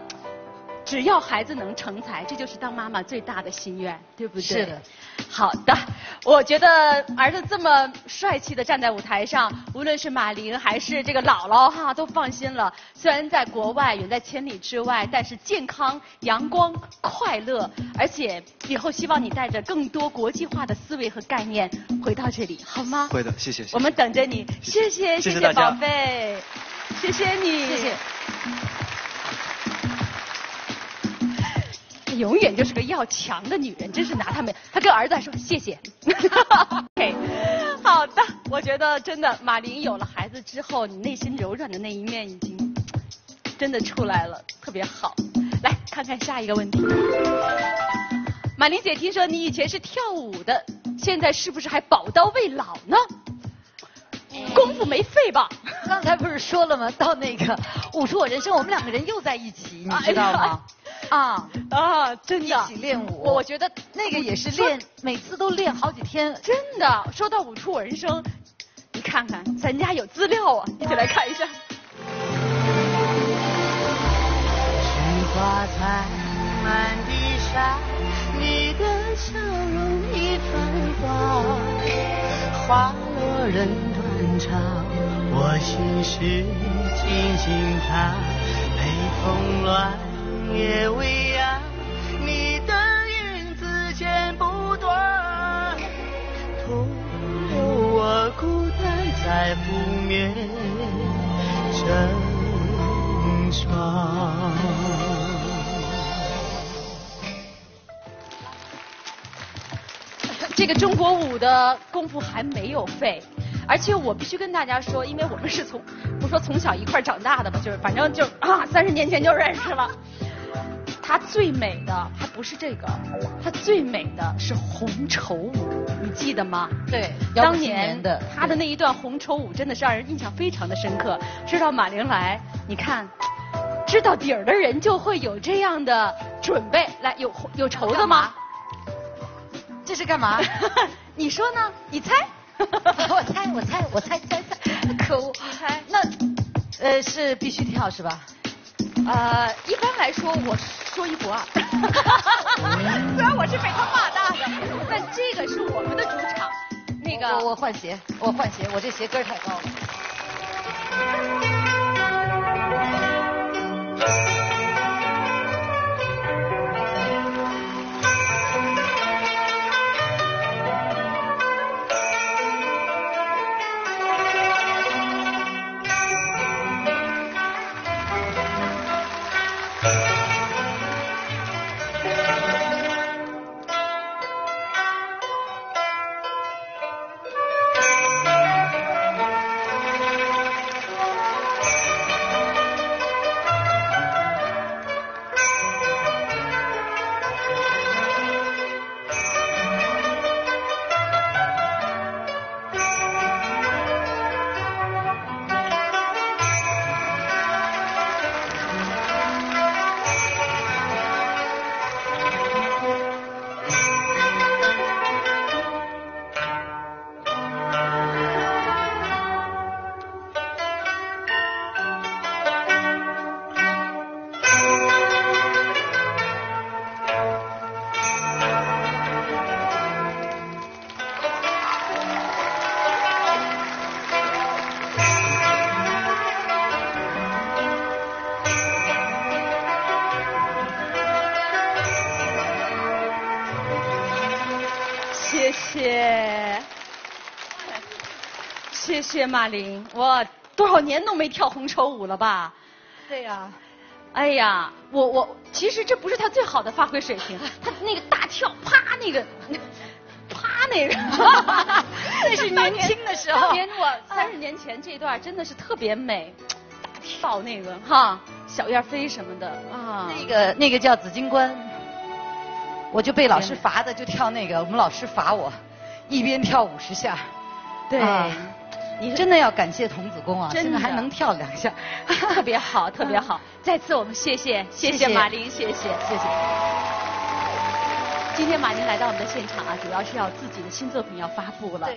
只要孩子能成才，这就是当妈妈最大的心愿，对不对？是的。好的，我觉得儿子这么帅气的站在舞台上，无论是马琳还是这个姥姥哈，都放心了。虽然在国外，远在千里之外，但是健康、阳光、快乐，而且以后希望你带着更多国际化的思维和概念回到这里，好吗？会的，谢谢。谢谢我们等着你，谢谢谢谢宝贝，谢谢你，谢谢。永远就是个要强的女人，真是拿她没。她跟儿子还说谢谢。OK，好的，我觉得真的，马琳有了孩子之后，你内心柔软的那一面已经真的出来了，特别好。来看看下一个问题。马琳姐，听说你以前是跳舞的，现在是不是还宝刀未老呢？功夫没废吧？刚才不是说了吗？到那个舞出我人生，我们两个人又在一起，你知道吗？啊啊，真的一起练舞。我我觉得那个也是练，每次都练好几天。真的，说到舞出我人生，你看看咱家有资料啊，一起来看一下。菊花残，满地伤，你的笑容已泛黄。花落人断肠，我心事静静躺，北风乱，夜未央，你的影子剪不断，徒留我孤单在拂面争床。这个中国舞的功夫还没有废，而且我必须跟大家说，因为我们是从不说从小一块长大的吧，就是反正就啊三十年前就认识了。它最美的还不是这个，它最美的是红绸舞，你记得吗？对，当年年的他的那一段红绸舞真的是让人印象非常的深刻。知道马玲来，你看，知道底儿的人就会有这样的准备。来，有有绸的吗？这是干嘛？你说呢？你 猜？我猜，我猜，我猜猜猜，可恶！你猜？那呃是必须跳是吧？呃，一般来说我说一不二，虽然我是被他骂大的，但这个是我们的主场。那个我我换鞋，我换鞋，我这鞋跟太高了。谢谢马琳，我多少年都没跳红绸舞了吧？对呀、哎呀，我我其实这不是他最好的发挥水平，他那个大跳，啪那个，啪那个，那是年轻的时候。当年我三十年前这段真的是特别美，大跳那个哈，小燕飞什么的啊。那个那个叫紫金冠，我就被老师罚的，就跳那个，我们老师罚我一边跳五十下。对啊 你真的要感谢童子功啊，真的现在还能跳两下，特别好，特别好。再次我们谢谢谢谢谢马琳，谢谢谢谢。今天马琳来到我们的现场啊，主要是要自己的新作品要发布了，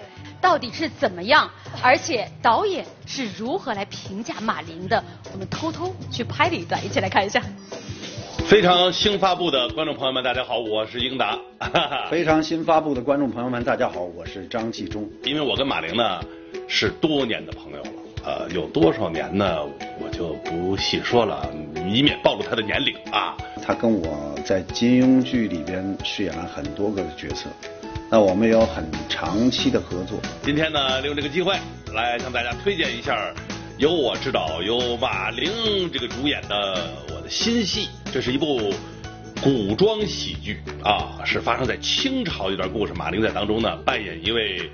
到底是怎么样？而且导演是如何来评价马琳的？我们偷偷去拍了一段，一起来看一下。非常新发布的观众朋友们，大家好，我是英达。非常新发布的观众朋友们，大家好，我是张纪中。因为我跟马玲呢是多年的朋友了，呃，有多少年呢，我就不细说了，以免暴露他的年龄啊。他跟我在金庸剧里边饰演了很多个角色，那我们有很长期的合作。今天呢，利用这个机会来向大家推荐一下由我执导、由马玲这个主演的我的新戏。这是一部古装喜剧啊，是发生在清朝一段故事。马玲在当中呢扮演一位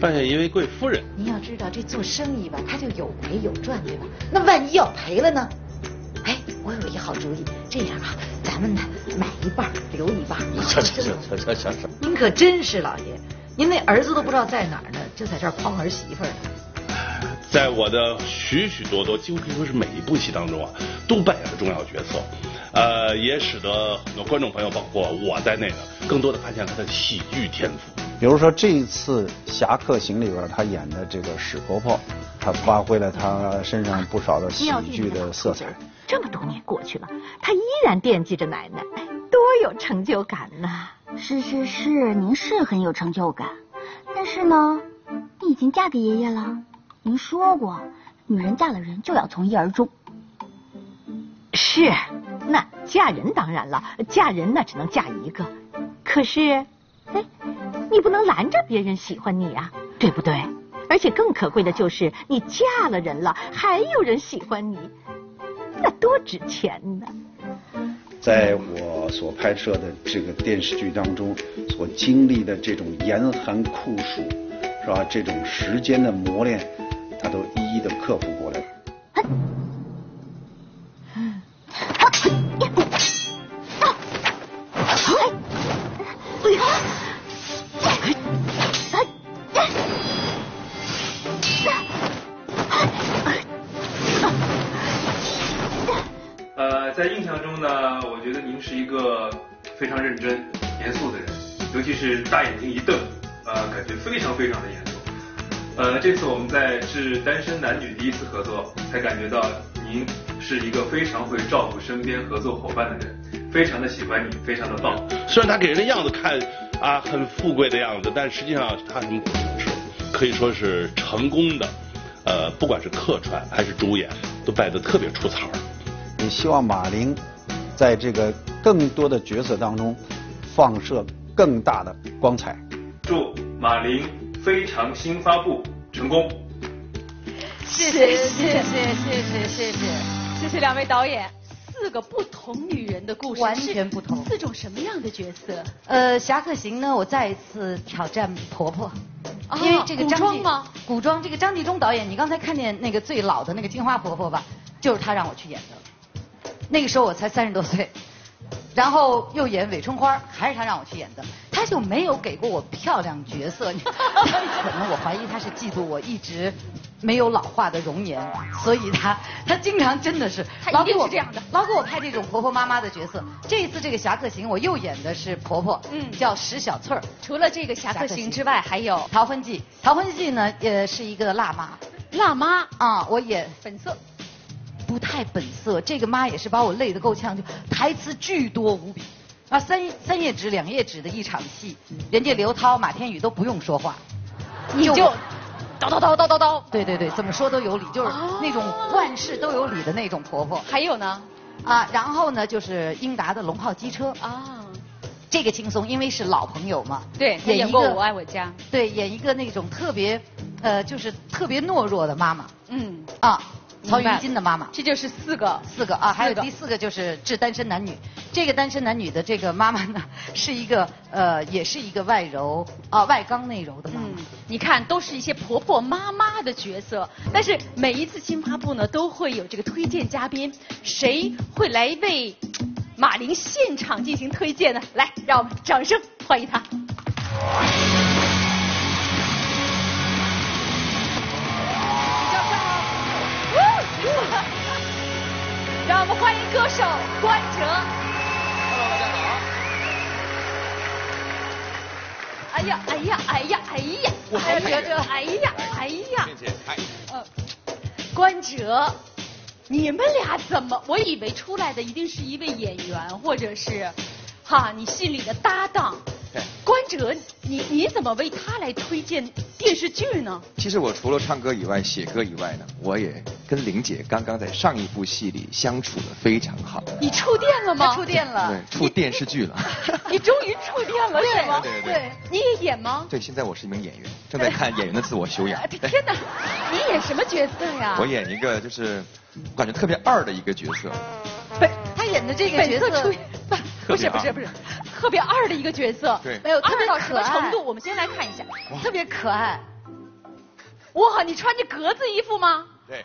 扮演一位贵夫人。您要知道，这做生意吧，它就有赔有赚，对吧？那万一要赔了呢？哎，我有一好主意，这样啊，咱们呢买一半留一半儿。这这这这这这这，您可真是老爷，您那儿子都不知道在哪儿呢，就在这儿诓儿媳妇儿呢。在我的许许多多，几乎可以说是每一部戏当中啊，都扮演了重要角色，呃，也使得很多观众朋友，包括我在内呢，更多的发现他的喜剧天赋。比如说这一次《侠客行》里边，她演的这个史婆婆，她发挥了她身上不少的喜剧的色彩。这么多年过去了，她依然惦记着奶奶，多有成就感呐！是是是，您是很有成就感，但是呢，你已经嫁给爷爷了。您说过，女人嫁了人就要从一而终。是，那嫁人当然了，嫁人那只能嫁一个。可是，哎，你不能拦着别人喜欢你啊，对不对？而且更可贵的就是，你嫁了人了，还有人喜欢你，那多值钱呢！在我所拍摄的这个电视剧当中，所经历的这种严寒酷暑，是吧？这种时间的磨练，他都一一的克服过来。是一个非常认真、严肃的人，尤其是大眼睛一瞪，呃，感觉非常非常的严肃。呃，这次我们在致单身男女第一次合作，才感觉到您是一个非常会照顾身边合作伙伴的人，非常的喜欢你，非常的棒。虽然他给人的样子看啊很富贵的样子，但实际上他什么苦都不吃，可以说是成功的。呃，不管是客串还是主演，都扮得特别出彩儿。也希望马玲在这个更多的角色当中放射更大的光彩。祝马玲非常新发布成功。谢谢谢谢谢谢谢谢谢谢两位导演。四个不同女人的故事，完全不同。四种什么样的角色？呃，《侠客行》呢，我再一次挑战婆婆，啊、因为这个张古装吗？古装，这个张纪中导演，你刚才看见那个最老的那个金花婆婆吧，就是她让我去演的。那个时候我才三十多岁，然后又演韦春花，还是他让我去演的。他就没有给过我漂亮角色，可能我怀疑他是嫉妒我一直没有老化的容颜，所以他他经常真的是他老给我这样的，老给我拍这种婆婆妈妈的角色。这一次这个侠客行，我又演的是婆婆，嗯，叫石小翠儿。除了这个侠客行之外，还有《逃婚记》。《逃婚记》呢，也是一个辣妈。辣妈啊，我演粉色。不太本色，这个妈也是把我累得够呛，就台词巨多无比，啊三三页纸两页纸的一场戏，人家刘涛马天宇都不用说话，你就叨叨叨叨叨叨，对对对，怎么说都有理，就是那种万事都有理的那种婆婆。还有呢，啊，然后呢就是英达的龙炮机车啊，这个轻松，因为是老朋友嘛，对，演演过《我爱我家》，对，演一个那种特别。呃，就是特别懦弱的妈妈。嗯。啊，曹云金的妈妈。这就是四个，四个啊，还有第四个就是致单身男女。这个单身男女的这个妈妈呢，是一个呃，也是一个外柔啊外刚内柔的妈妈。嗯，你看，都是一些婆婆妈妈的角色，但是每一次新发布呢，都会有这个推荐嘉宾，谁会来为马玲现场进行推荐呢？来，让我们掌声欢迎她。让我们欢迎歌手关喆。Hello，大家好。哎呀，哎呀，哎呀，哎呀，哎呀，哎呀，哎呀，关喆，你们俩怎么？我以为出来的一定是一位演员，或者是，哈，你戏里的搭档。对关喆，你你怎么为他来推荐电视剧呢？其实我除了唱歌以外，写歌以外呢，我也跟玲姐刚刚在上一部戏里相处的非常好。你触电了吗？触电了。对，触电视剧了。你 终于触电了是吗？对对对你也演吗？对，现在我是一名演员，正在看演员的自我修养。天哪，你演什么角色呀？我演一个就是我感觉特别二的一个角色，他演的这个角色不是不是不是，特别二的一个角色。对没有特别二到什么可爱程度？我们先来看一下。特别可爱。哇，你穿着格子衣服吗？对。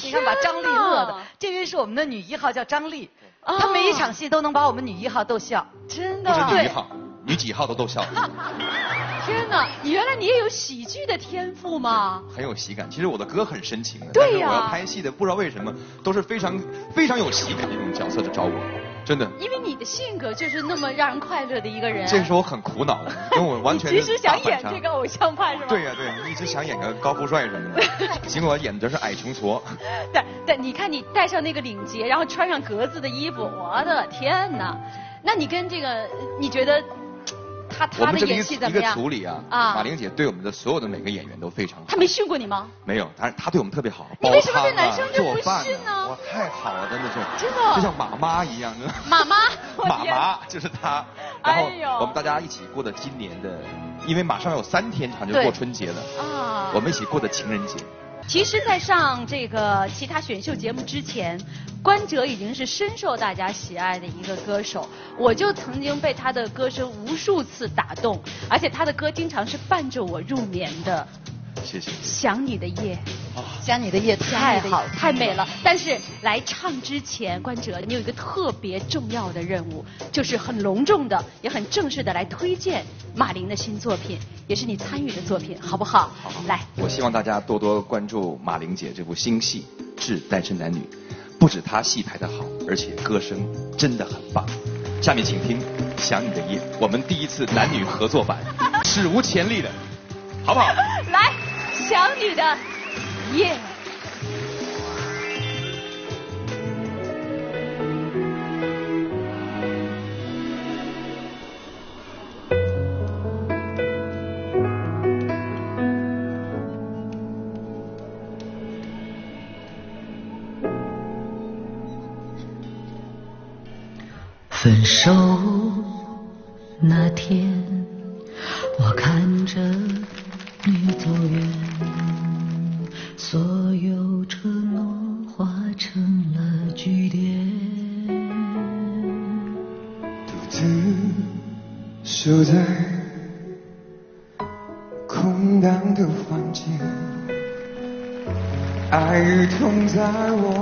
你看把张丽乐的，这位是我们的女一号，叫张丽，哦她每一场戏都能把我们女一号逗笑，真的不是女一，号，女几号都逗笑，天哪，你原来你也有喜剧的天赋吗？很有喜感。其实我的歌很深情的，对呀但是我要拍戏的，不知道为什么都是非常非常有喜感的那种角色的找我，真的。因为你的性格就是那么让人快乐的一个人。这个是我很苦恼的，跟我完全 你其实想演这个偶像派是吧？对呀、对呀、一直想演个高富帅什么的，结果演的是矮穷矬。但 但，你看你戴上那个领结，然后穿上格子的衣服，我的天哪！那你跟这个，你觉得他我们这个他的演一个一个戏怎么样？组里啊，啊马玲姐对我们的所有的每个演员都非常好。他没训过你吗？没有，但是她对我们特别好，你煲为什么对男生就不做饭训呢哇，太好了，真的是，真的就像马妈一样。妈妈，我天马妈就是她，然后我们大家一起过的今年的，因为马上有三天场就过春节了，啊我们一起过的情人节。其实，在上这个其他选秀节目之前，关喆已经是深受大家喜爱的一个歌手。我就曾经被他的歌声无数次打动，而且他的歌经常是伴着我入眠的。谢谢。想你的夜，想你的夜太好，太美了。但是来唱之前，关喆，你有一个特别重要的任务，就是很隆重的，也很正式的来推荐马琳的新作品，也是你参与的作品，好不好？好来，我希望大家多多关注马琳姐这部新戏《致单身男女》，不止她戏拍的好，而且歌声真的很棒。下面请听《想你的夜》，我们第一次男女合作版，史无前例的，好不好？来，想你的夜。分手那天，痛在我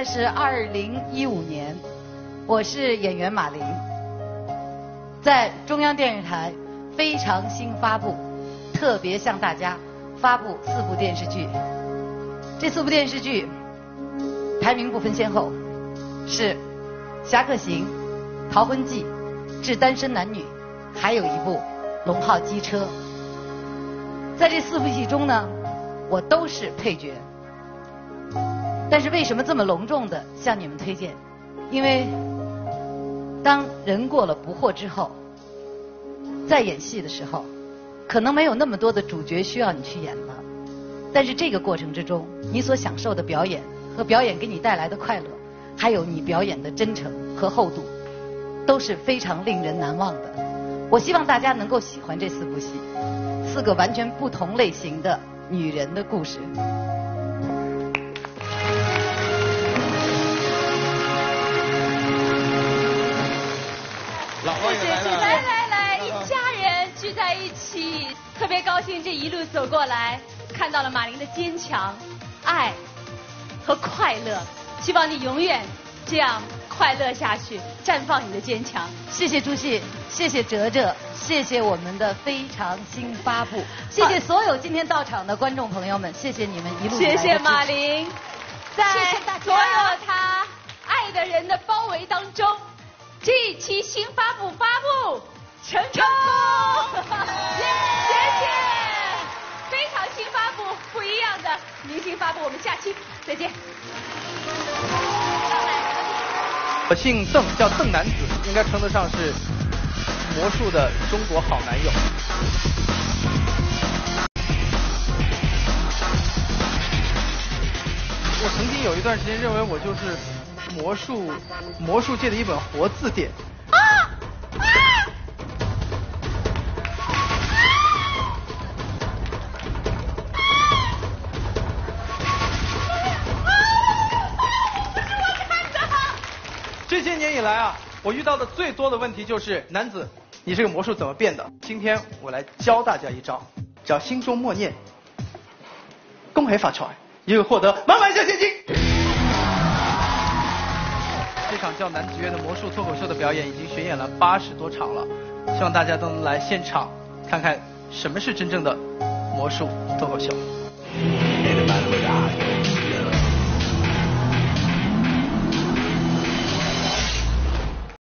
在是二零一五年，我是演员马琳，在中央电视台非常新发布，特别向大家发布四部电视剧。这四部电视剧排名不分先后，是《侠客行》《逃婚记》《致单身男女》，还有一部《龙浩机车》。在这四部戏中呢，我都是配角。但是为什么这么隆重的向你们推荐？因为当人过了不惑之后，在演戏的时候，可能没有那么多的主角需要你去演了。但是这个过程之中，你所享受的表演和表演给你带来的快乐，还有你表演的真诚和厚度，都是非常令人难忘的。我希望大家能够喜欢这四部戏，四个完全不同类型的女人的故事。特别高兴这一路走过来，看到了马琳的坚强、爱和快乐。希望你永远这样快乐下去，绽放你的坚强。谢谢朱熹，谢谢哲哲，谢谢我们的非常新发布，谢谢所有今天到场的观众朋友们，谢谢你们一路谢谢马琳，在所有他爱的人的包围当中，这一期新发布发布成功，耶谢谢，非常新发布，不一样的明星发布，我们下期再见。我姓邓，叫邓男子，应该称得上是魔术的中国好男友。我曾经有一段时间认为我就是魔术魔术界的一本活字典。这些年以来啊，我遇到的最多的问题就是男子，你这个魔术怎么变的？今天我来教大家一招，只要心中默念“恭喜发财”，你就会获得满满一箱现金。这。场叫男子乐的魔术脱口秀的表演已经巡演了八十多场了，希望大家都能来现场看看什么是真正的魔术脱口秀。